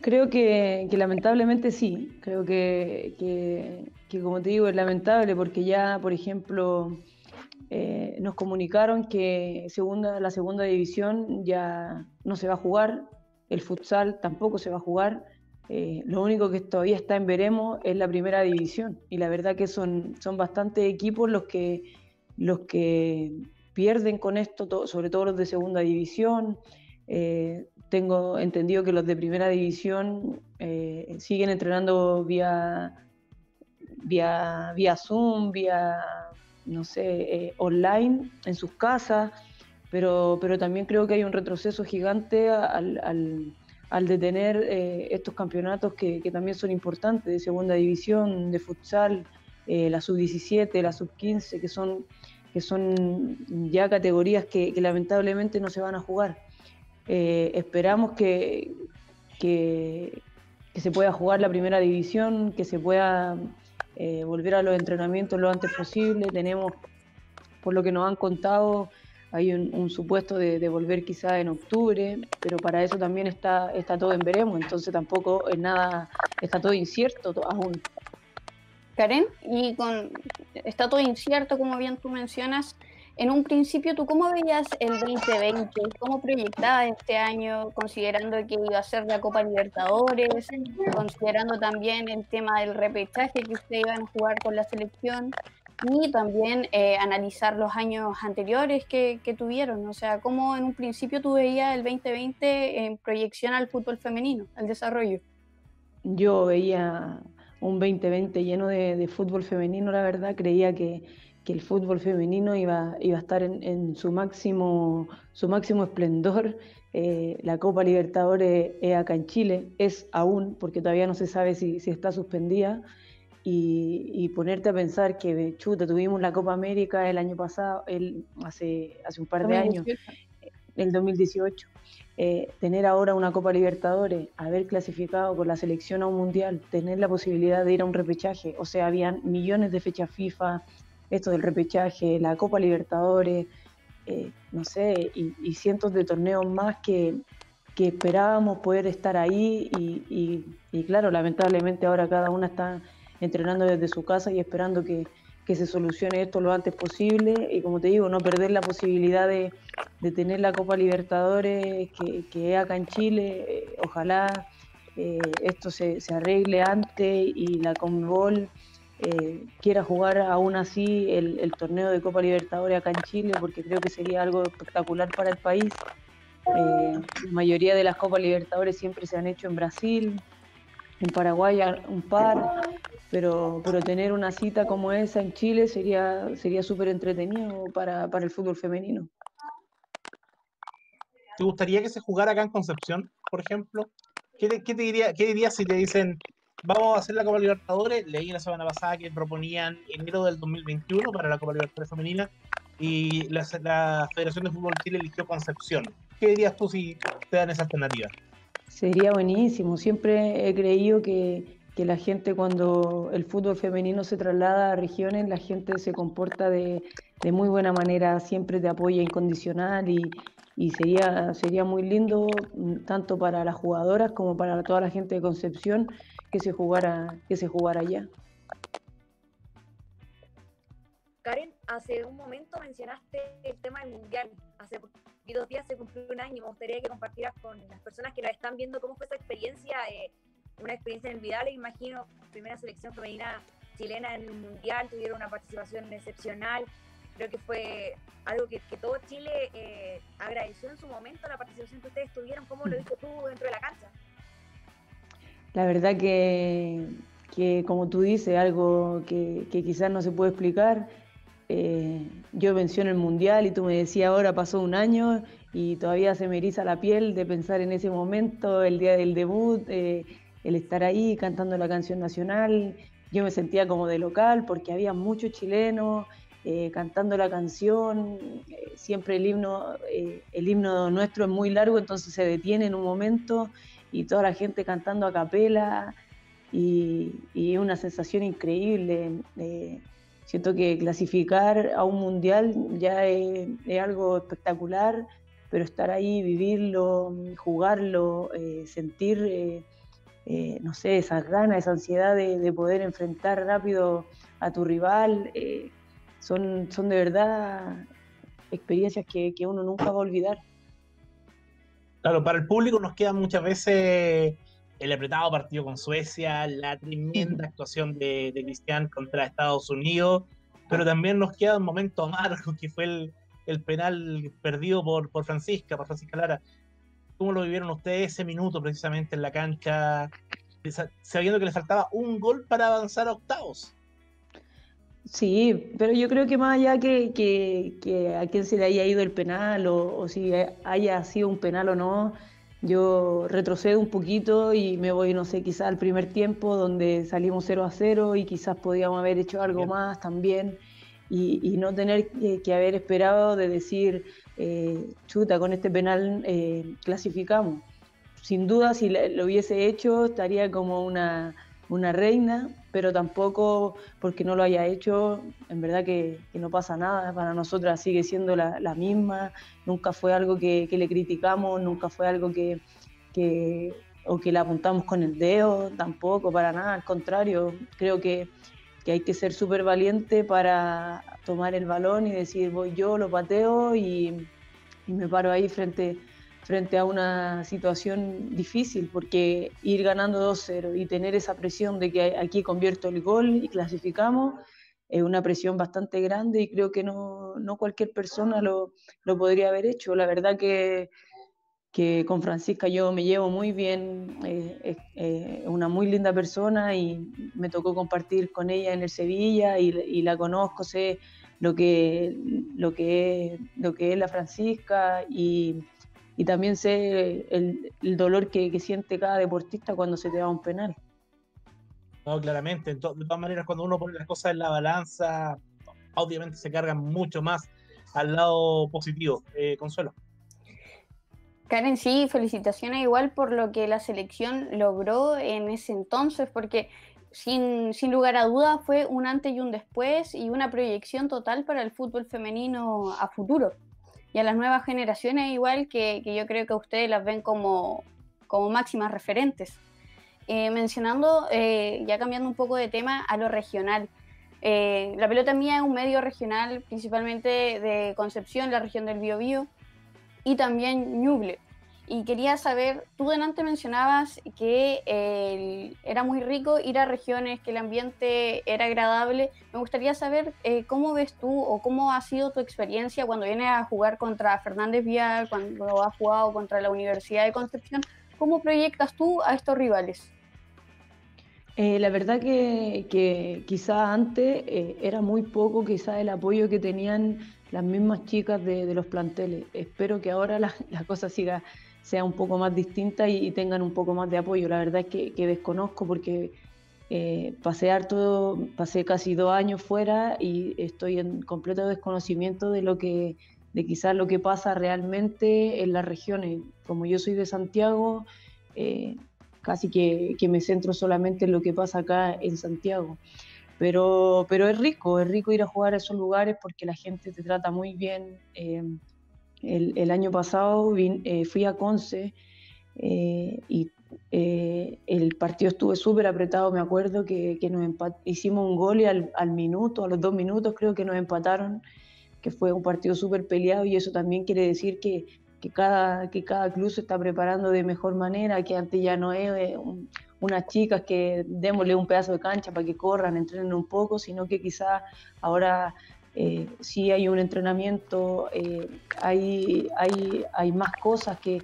Creo que, lamentablemente sí, creo que, como te digo es lamentable porque ya, por ejemplo, eh, nos comunicaron que segunda, la segunda división ya no se va a jugar, el futsal tampoco se va a jugar, eh, lo único que todavía está en veremos es la primera división y la verdad que son, son bastantes equipos los que, los que pierden con esto, sobre todo los de segunda división. Eh, tengo entendido que los de primera división eh, siguen entrenando vía, vía, vía Zoom, vía, no sé, eh, online en sus casas, pero, pero también creo que hay un retroceso gigante al, al, detener estos campeonatos que, que, también son importantes, de segunda división, de futsal, la sub-17, la sub-15, que son que son ya categorías que, lamentablemente no se van a jugar. Eh, esperamos que, que, se pueda jugar la primera división, que se pueda eh, volver a los entrenamientos lo antes posible. Tenemos, por lo que nos han contado, hay un, supuesto de, volver quizá en octubre, pero para eso también está, está todo en veremos, entonces tampoco es nada, está todo incierto aún. Karen, y con está todo incierto, como bien tú mencionas. En un principio, ¿tú cómo veías el 2020? ¿Cómo proyectabas este año, considerando que iba a ser la Copa Libertadores, considerando también el tema del repechaje que ustedes iban a jugar con la selección y también eh, analizar los años anteriores que, tuvieron? O sea, ¿cómo en un principio tú veías el 2020 en proyección al fútbol femenino, al desarrollo? Yo veía un 2020 lleno de, de fútbol femenino, la verdad, creía que que el fútbol femenino iba, iba a estar en, su, máximo, su máximo esplendor. Eh, la Copa Libertadores es acá en Chile, es aún, porque todavía no se sabe si, si está suspendida. Y, ponerte a pensar que, chuta, tuvimos la Copa América el año pasado, el, hace, hace un par de años, el 2018. Eh, tener ahora una Copa Libertadores, haber clasificado con la selección a un mundial, tener la posibilidad de ir a un repechaje, o sea, habían millones de fechas FIFA, esto del repechaje, la Copa Libertadores, eh, no sé, y, cientos de torneos más que, esperábamos poder estar ahí y, claro, lamentablemente ahora cada una está entrenando desde su casa y esperando que, se solucione esto lo antes posible. Y como te digo, no perder la posibilidad de, tener la Copa Libertadores que, que acá en Chile, eh, ojalá eh, esto se, se, arregle antes y la Conmebol eh, quiera jugar aún así el, torneo de Copa Libertadores acá en Chile, porque creo que sería algo espectacular para el país. Eh, la mayoría de las Copas Libertadores siempre se han hecho en Brasil, en Paraguay un par, pero, pero tener una cita como esa en Chile sería sería súper entretenido para, para el fútbol femenino. ¿Te gustaría que se jugara acá en Concepción, por ejemplo? ¿Qué, te diría, qué dirías si te dicen, vamos a hacer la Copa Libertadores. Leí la semana pasada que proponían enero del 2021 para la Copa Libertadores Femenina y la, Federación de Fútbol Chile eligió Concepción. ¿Qué dirías tú si te dan esa alternativa? Sería buenísimo. Siempre he creído que, que la gente cuando el fútbol femenino se traslada a regiones, la gente se comporta de, de muy buena manera, siempre te apoya incondicional y, y sería, sería muy lindo mm, tanto para las jugadoras como para toda la gente de Concepción que se jugara, que se jugara allá. Karen, hace un momento mencionaste el tema del mundial. Hace dos días se cumplió un año. Me gustaría que compartieras con las personas que nos están viendo cómo fue esa experiencia, eh, una experiencia inolvidable. Imagino, primera selección femenina chilena en el mundial, tuvieron una participación excepcional. Creo que fue algo que, todo Chile eh, agradeció en su momento la participación que ustedes tuvieron. ¿Cómo lo viste tú dentro de la cancha? La verdad que, como tú dices, algo que, quizás no se puede explicar. Eh, yo menciono el Mundial y tú me decías ahora pasó un año y todavía se me eriza la piel de pensar en ese momento, el día del debut, eh, el estar ahí cantando la canción nacional. Yo me sentía como de local porque había muchos chilenos eh, cantando la canción. siempre el himno, el himno nuestro es muy largo, entonces se detiene en un momento y toda la gente cantando a capela y, y una sensación increíble. Eh, siento que clasificar a un mundial ya es, algo espectacular, pero estar ahí, vivirlo, jugarlo, eh, sentir, eh, no sé, esas ganas, esa ansiedad de, poder enfrentar rápido a tu rival, son, son de verdad experiencias que, que uno nunca va a olvidar. Claro, para el público nos queda muchas veces el apretado partido con Suecia, la tremenda actuación de, Cristian contra Estados Unidos, pero también nos queda un momento amargo que fue el, penal perdido por, por Francisca, por Francisca Lara. ¿Cómo lo vivieron ustedes ese minuto precisamente en la cancha, sabiendo que le faltaba un gol para avanzar a octavos? Sí, pero yo creo que más allá que, que, a quien se le haya ido el penal o, si haya sido un penal o no, yo retrocedo un poquito y me voy, no sé, quizás al primer tiempo donde salimos 0 a 0 y quizás podíamos haber hecho algo más también y, no tener que, haber esperado de decir, eh, chuta, con este penal eh, clasificamos. Sin duda, si lo hubiese hecho, estaría como una una reina, pero tampoco porque no lo haya hecho, en verdad que, no pasa nada, para nosotras sigue siendo la, misma, nunca fue algo que, le criticamos, nunca fue algo que, o que le apuntamos con el dedo, tampoco, para nada, al contrario, creo que que hay que ser súper valiente para tomar el balón y decir voy yo, lo pateo y, y me paro ahí frente, frente a una situación difícil, porque ir ganando 2-0 y tener esa presión de que aquí convierto el gol y clasificamos, es una presión bastante grande y creo que no, no cualquier persona lo, lo, podría haber hecho. La verdad que, que, con Francisca yo me llevo muy bien, eh, es eh, una muy linda persona y me tocó compartir con ella en el Sevilla y, y la conozco, sé lo que, lo que, es, lo que es la Francisca y, y también sé el, el dolor que, que, siente cada deportista cuando se te va un penal. No, claramente. de todas maneras, cuando uno pone las cosas en la balanza, obviamente se cargan mucho más al lado positivo. Eh, Consuelo. Karen, sí, felicitaciones igual por lo que la selección logró en ese entonces, porque sin, sin lugar a dudas fue un antes y un después y una proyección total para el fútbol femenino a futuro y a las nuevas generaciones igual que, que yo creo que ustedes las ven como, como máximas referentes. Eh, mencionando, eh, ya cambiando un poco de tema, a lo regional. Eh, la pelota mía es un medio regional, principalmente de Concepción, la región del Biobío, y también Ñuble. Y quería saber, tú delante mencionabas que eh, era muy rico ir a regiones, que el ambiente era agradable. Me gustaría saber eh, cómo ves tú o cómo ha sido tu experiencia cuando vienes a jugar contra Fernández Vial, cuando has jugado contra la Universidad de Concepción. ¿Cómo proyectas tú a estos rivales? Eh, la verdad que, que quizá antes eh, era muy poco quizá el apoyo que tenían las mismas chicas de, de los planteles. Espero que ahora la, la cosa siga sea un poco más distinta y, tengan un poco más de apoyo. La verdad es que, desconozco porque eh, pasé, harto, pasé casi dos años fuera y estoy en completo desconocimiento de lo que de quizás lo que pasa realmente en las regiones. Como yo soy de Santiago, eh, casi que, que, me centro solamente en lo que pasa acá en Santiago. Pero, pero es rico, es rico ir a jugar a esos lugares porque la gente te trata muy bien. Eh, el, el, año pasado vin, eh, fui a Conce eh, y eh, el partido estuvo súper apretado, me acuerdo que, que nos hicimos un gol y al, al, minuto, a los dos minutos creo que nos empataron, que fue un partido súper peleado y eso también quiere decir que, que cada, que cada club se está preparando de mejor manera, que antes ya no es eh, un, unas chicas que démosle un pedazo de cancha para que corran, entrenen un poco, sino que quizás ahora eh, sí hay un entrenamiento, eh, hay, hay, hay más cosas que,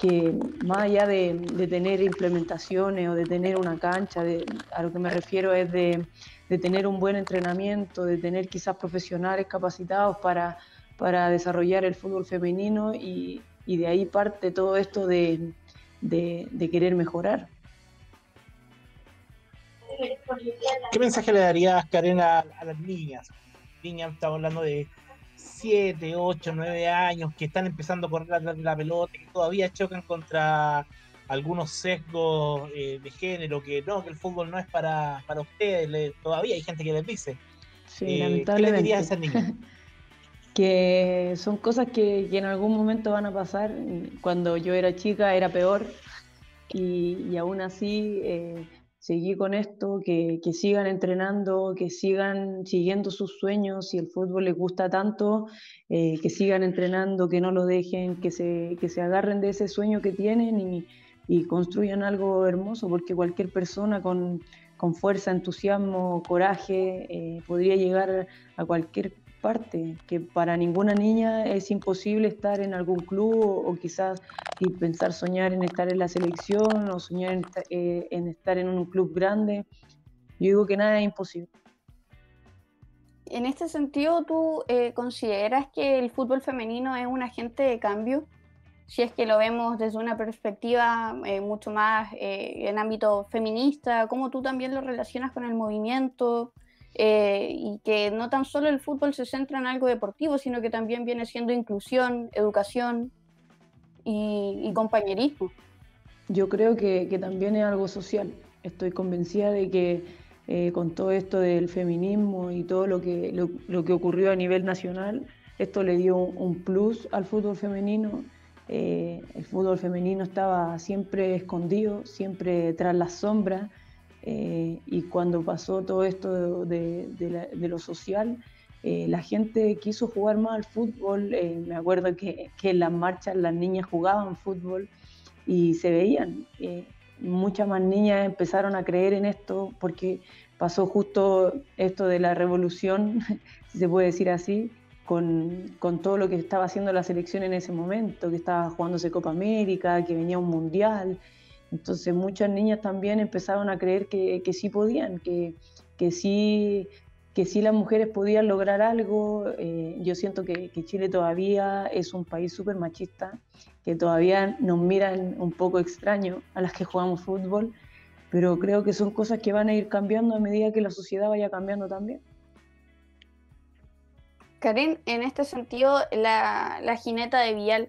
que más allá de, de, tener implementaciones o de tener una cancha, de, a lo que me refiero es de, de tener un buen entrenamiento, de tener quizás profesionales capacitados para para desarrollar el fútbol femenino y, y de ahí parte todo esto de, de, querer mejorar. ¿Qué mensaje le darías, Karen, a las niñas? Niñas, estamos hablando de 7, 8, 9 años que están empezando a correr la, la pelota, que todavía chocan contra algunos sesgos eh, de género, que no, que el fútbol no es para, para ustedes, le, todavía hay gente que les dice. Sí, eh, lamentablemente. ¿Qué le dirías a esas niñas? que son cosas que, que, en algún momento van a pasar. Cuando yo era chica era peor y, y aún así eh, seguí con esto, que, que, sigan entrenando, que sigan siguiendo sus sueños, si el fútbol les gusta tanto, eh, que sigan entrenando, que no lo dejen, que se, que se agarren de ese sueño que tienen y, y construyan algo hermoso, porque cualquier persona con, con fuerza, entusiasmo, coraje, eh, podría llegar a cualquier parte, que para ninguna niña es imposible estar en algún club o, o quizás y pensar soñar en estar en la selección o soñar en, eh, en estar en un club grande. Yo digo que nada es imposible. En este sentido, ¿tú eh, consideras que el fútbol femenino es un agente de cambio? Si es que lo vemos desde una perspectiva eh, mucho más eh, en ámbito feminista, ¿cómo tú también lo relacionas con el movimiento? Eh, y que no tan solo el fútbol se centra en algo deportivo, sino que también viene siendo inclusión, educación y, y compañerismo. Yo creo que, que, también es algo social. Estoy convencida de que eh, con todo esto del feminismo y todo lo que, lo, lo, que ocurrió a nivel nacional, esto le dio un, un plus al fútbol femenino. Eh, el fútbol femenino estaba siempre escondido, siempre tras las sombras eh, y cuando pasó todo esto de, lo social, eh, la gente quiso jugar más al fútbol. me acuerdo que, que, en las marchas las niñas jugaban fútbol y se veían. muchas más niñas empezaron a creer en esto porque pasó justo esto de la revolución, si se puede decir así, con, con, todo lo que estaba haciendo la selección en ese momento, que estaba jugándose Copa América, que venía un mundial. Entonces muchas niñas también empezaron a creer que, que sí podían, que, que, sí, que sí las mujeres podían lograr algo. Eh, yo siento que, Chile todavía es un país súper machista, que todavía nos miran un poco extraño a las que jugamos fútbol, pero creo que son cosas que van a ir cambiando a medida que la sociedad vaya cambiando también. Karen, en este sentido, la, jineta de Vial,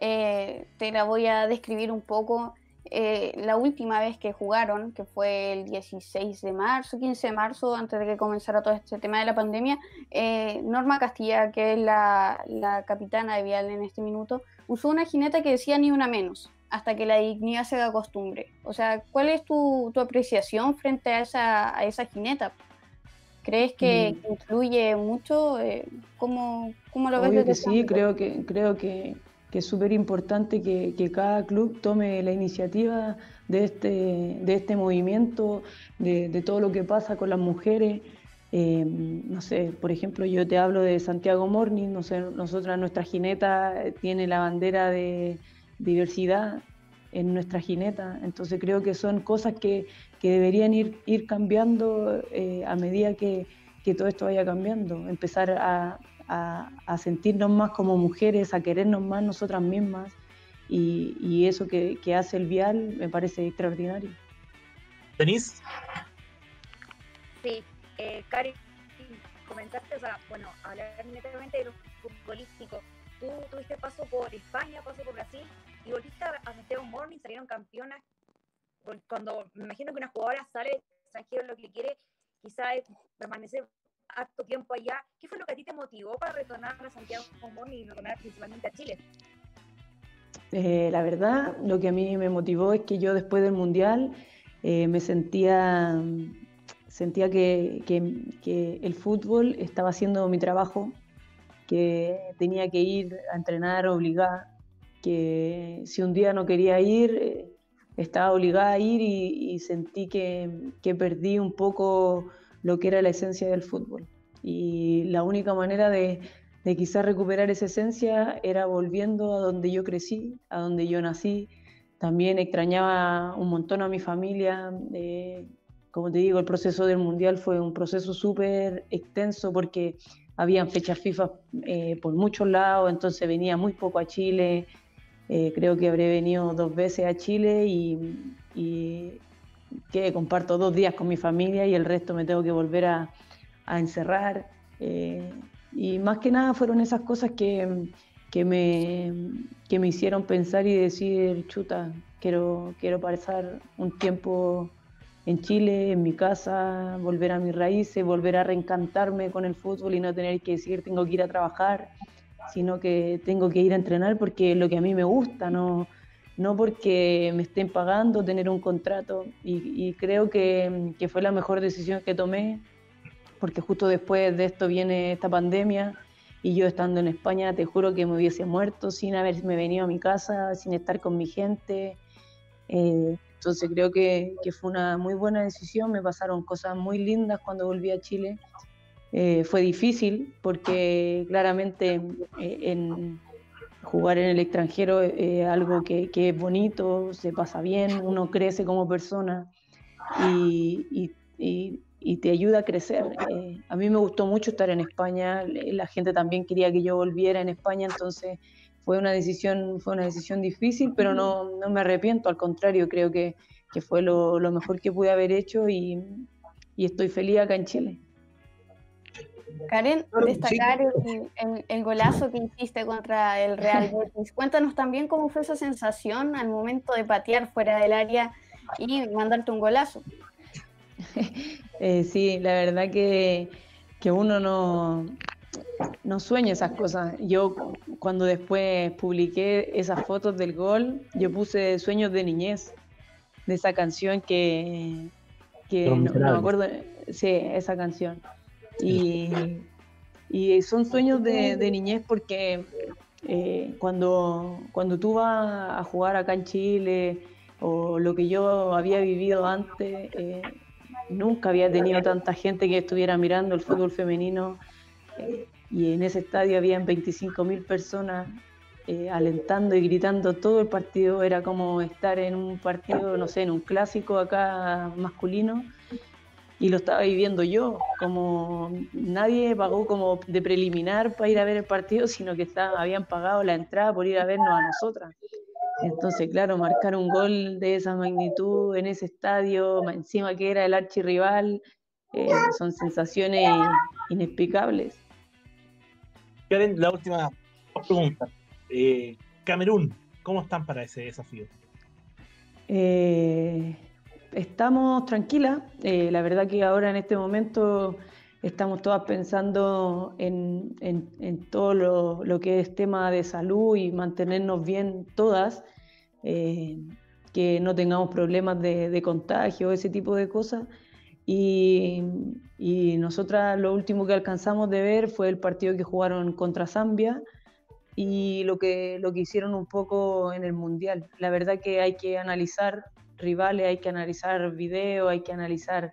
eh, te la voy a describir un poco. Eh, la última vez que jugaron, que fue el 16 de marzo, 15 de marzo, antes de que comenzara todo este tema de la pandemia, eh, Norma Castilla, que es la, capitana de Vial en este minuto, usó una jineta que decía ni una menos, hasta que la dignidad se haga costumbre. O sea, ¿cuál es tu, apreciación frente a esa, a esa jineta? ¿Crees que, mm. influye mucho? Eh, ¿cómo, ¿cómo, lo ves? Obvio que sí, creo que, creo que, que es súper importante que, que, cada club tome la iniciativa de este, de este movimiento, de, de todo lo que pasa con las mujeres. Eh, no sé, por ejemplo, yo te hablo de Santiago Morning, no sé, nosotras, nuestra jineta tiene la bandera de diversidad en nuestra jineta, entonces creo que son cosas que, que deberían ir, ir cambiando eh, a medida que, que, todo esto vaya cambiando, empezar a, a, sentirnos más como mujeres, a querernos más nosotras mismas y, y eso que, que, hace el vial me parece extraordinario. ¿Denise? Sí, eh, Cari, comentaste, o sea, bueno, hablar netamente de lo futbolístico. Tú tuviste paso por España, paso por Brasil y volviste a Santiago Morning, salieron campeonas cuando me imagino que una jugadora sale extranjero lo que quiere quizá es permanecer harto tiempo allá. ¿Qué fue lo que a ti te motivó para retornar a Santiago Común y retornar principalmente a Chile? Eh, la verdad, lo que a mí me motivó es que yo después del Mundial eh, me sentía, sentía que, que, que, el fútbol estaba haciendo mi trabajo, que tenía que ir a entrenar obligada, que si un día no quería ir, eh, estaba obligada a ir y, sentí que, que, perdí un poco lo que era la esencia del fútbol. Y la única manera de, de quizás recuperar esa esencia era volviendo a donde yo crecí, a donde yo nací. También extrañaba un montón a mi familia. Eh, como te digo, el proceso del Mundial fue un proceso súper extenso porque habían fechas FIFA eh, por muchos lados, entonces venía muy poco a Chile, eh, creo que habré venido dos veces a Chile y, que comparto dos días con mi familia y el resto me tengo que volver a, encerrar. Eh, y más que nada fueron esas cosas que, que, me, que me hicieron pensar y decir, chuta, quiero, quiero pasar un tiempo en Chile, en mi casa, volver a mis raíces, volver a reencantarme con el fútbol y no tener que decir tengo que ir a trabajar sino que tengo que ir a entrenar porque es lo que a mí me gusta, no, no porque me estén pagando tener un contrato. Y, creo que, que, fue la mejor decisión que tomé, porque justo después de esto viene esta pandemia y yo estando en España, te juro que me hubiese muerto sin haberme venido a mi casa, sin estar con mi gente. Eh, entonces creo que, que, fue una muy buena decisión, me pasaron cosas muy lindas cuando volví a Chile eh, fue difícil porque claramente eh, en jugar en el extranjero es algo que, es bonito, se pasa bien, uno crece como persona y, te ayuda a crecer. Eh, a mí me gustó mucho estar en España, la gente también quería que yo volviera en España, entonces fue una decisión, fue una decisión difícil, pero no, me arrepiento, al contrario, creo que, fue lo, mejor que pude haber hecho y estoy feliz acá en Chile. Karen, destacar el, golazo que hiciste contra el Real Betis. Cuéntanos también cómo fue esa sensación al momento de patear fuera del área y mandarte un golazo. Eh, sí, la verdad que, uno no, no sueña esas cosas. Yo cuando después publiqué esas fotos del gol, yo puse sueños de niñez, de esa canción que, que no, no me acuerdo, sí, esa canción. Y, son sueños de, niñez porque eh, cuando, cuando tú vas a jugar acá en Chile o lo que yo había vivido antes, eh, nunca había tenido tanta gente que estuviera mirando el fútbol femenino. Eh, y en ese estadio habían 25.000 personas alentando y gritando todo el partido, era como estar en un partido, no sé, en un clásico acá masculino y lo estaba viviendo yo, como nadie pagó como de preliminar para ir a ver el partido, sino que estaba, habían pagado la entrada por ir a vernos a nosotras. Entonces, claro, marcar un gol de esa magnitud en ese estadio, encima que era el archirrival, eh, son sensaciones inexplicables. Karen, la última pregunta. Eh, Camerún, ¿cómo están para ese desafío? Eh, estamos tranquilas. eh, la verdad que ahora en este momento estamos todas pensando en, en- en todo lo, que es tema de salud y mantenernos bien todas, eh, que no tengamos problemas de, de contagio, ese tipo de cosas. Y, y nosotras lo último que alcanzamos de ver fue el partido que jugaron contra Zambia y lo que, lo que hicieron un poco en el Mundial. La verdad que hay que analizar rivales, hay que analizar videos, hay que analizar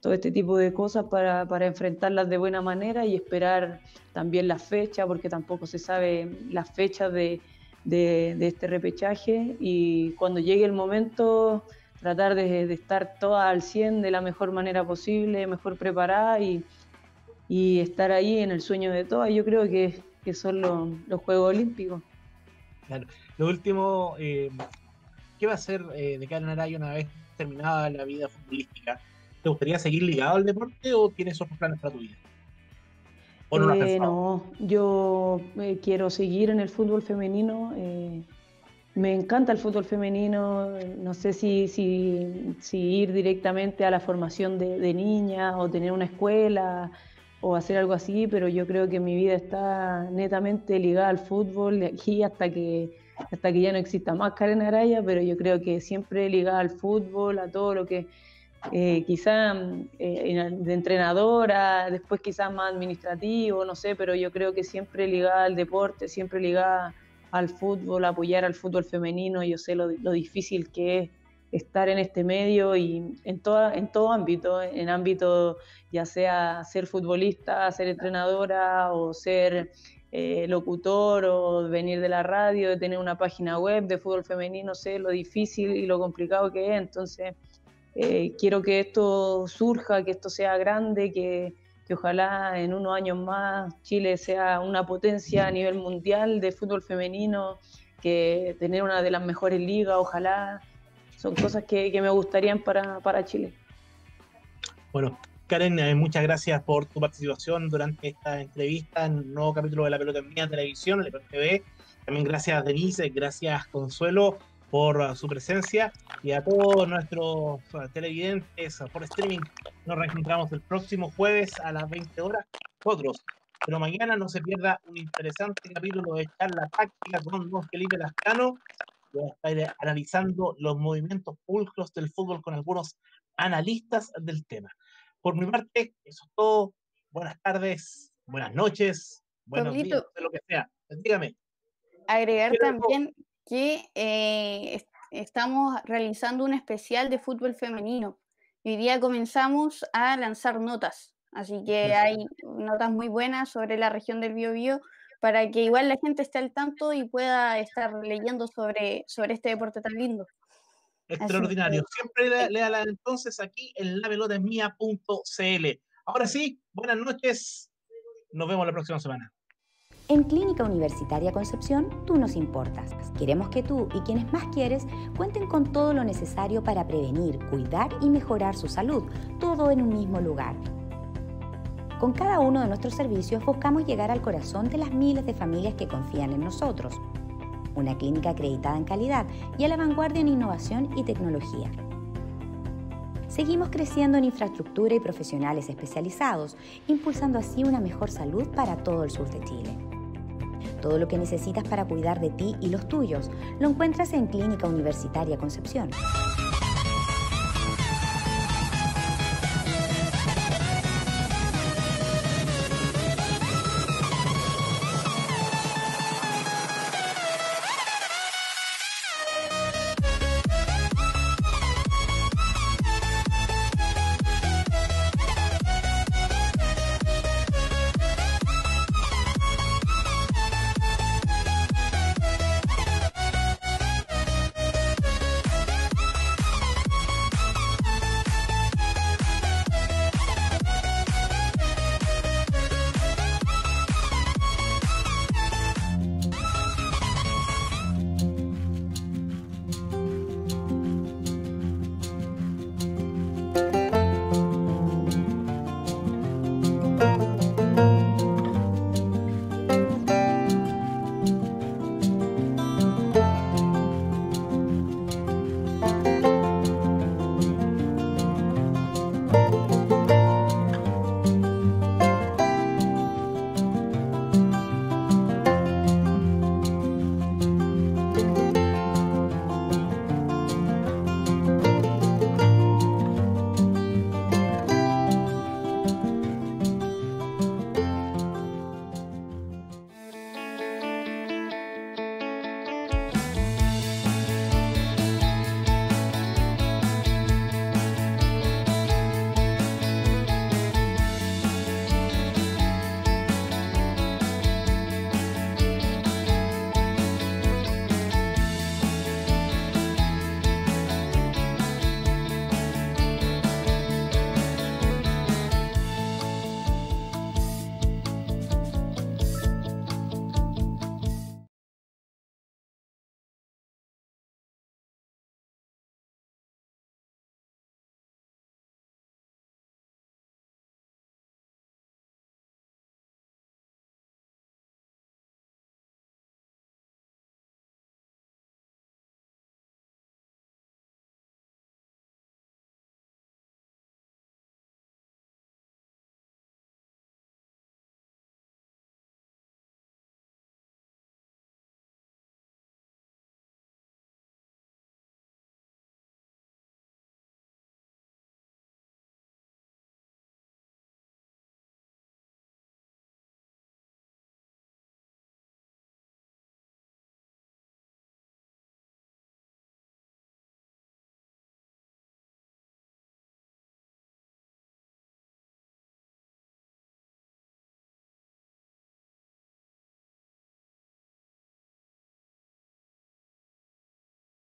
todo este tipo de cosas para, para enfrentarlas de buena manera y esperar también la fecha, porque tampoco se sabe las fechas de, de- de este repechaje y cuando llegue el momento tratar de, estar todas al 100 de la mejor manera posible, mejor preparada y, y estar ahí en el sueño de todas. Yo creo que, que son los, los Juegos Olímpicos. Lo último, eh, ¿qué va a hacer eh, de Karen Araya una vez terminada la vida futbolística? ¿Te gustaría seguir ligado al deporte o tienes otros planes para tu vida? ¿O no Eh, no, yo eh, quiero seguir en el fútbol femenino. eh, me encanta el fútbol femenino. No sé si, si, si ir directamente a la formación de, de niñas o tener una escuela o hacer algo así, pero yo creo que mi vida está netamente ligada al fútbol de aquí hasta que, hasta que ya no exista más Karen Araya, pero yo creo que siempre ligada al fútbol, a todo lo que eh, quizá eh, de entrenadora, después quizás más administrativo, no sé, pero yo creo que siempre ligada al deporte, siempre ligada al fútbol, apoyar al fútbol femenino, yo sé lo, lo difícil que es estar en este medio y en, toda, en todo ámbito, en ámbito ya sea ser futbolista, ser entrenadora o ser eh, locutor o venir de la radio, de tener una página web de fútbol femenino, sé lo difícil y lo complicado que es, entonces eh, quiero que esto surja, que esto sea grande, que, que ojalá en unos años más Chile sea una potencia a nivel mundial de fútbol femenino, que tener una de las mejores ligas, ojalá. Son cosas que, que me gustarían para, para Chile. Bueno, Karen, eh, muchas gracias por tu participación durante esta entrevista en un nuevo capítulo de La Pelota en Mía Televisión, el TV. También gracias Denise, gracias Consuelo por uh, su presencia y a todos nuestros uh, televidentes uh, por streaming. Nos reencontramos el próximo jueves a las 20 horas. Otros. Pero mañana no se pierda un interesante capítulo de charla táctica con don Felipe Lascano. Voy a estar analizando los movimientos pulcros del fútbol con algunos analistas del tema. Por mi parte, eso es todo. Buenas tardes, buenas noches, buenos Pablito. días, de lo que sea. Dígame. Agregar también que eh, est- estamos realizando un especial de fútbol femenino. Y Hoy día comenzamos a lanzar notas, así que hay notas muy buenas sobre la región del Biobío para que igual la gente esté al tanto y pueda estar leyendo sobre, sobre este deporte tan lindo. Extraordinario. Siempre lea- léala entonces aquí en lapelotasmia.cl. Ahora sí, buenas noches. Nos vemos la próxima semana. En Clínica Universitaria Concepción, tú nos importas. Queremos que tú y quienes más quieres cuenten con todo lo necesario para prevenir, cuidar y mejorar su salud, todo en un mismo lugar. Con cada uno de nuestros servicios buscamos llegar al corazón de las miles de familias que confían en nosotros. Una clínica acreditada en calidad y a la vanguardia en innovación y tecnología. Seguimos creciendo en infraestructura y profesionales especializados, impulsando así una mejor salud para todo el sur de Chile. Todo lo que necesitas para cuidar de ti y los tuyos lo encuentras en Clínica Universitaria Concepción.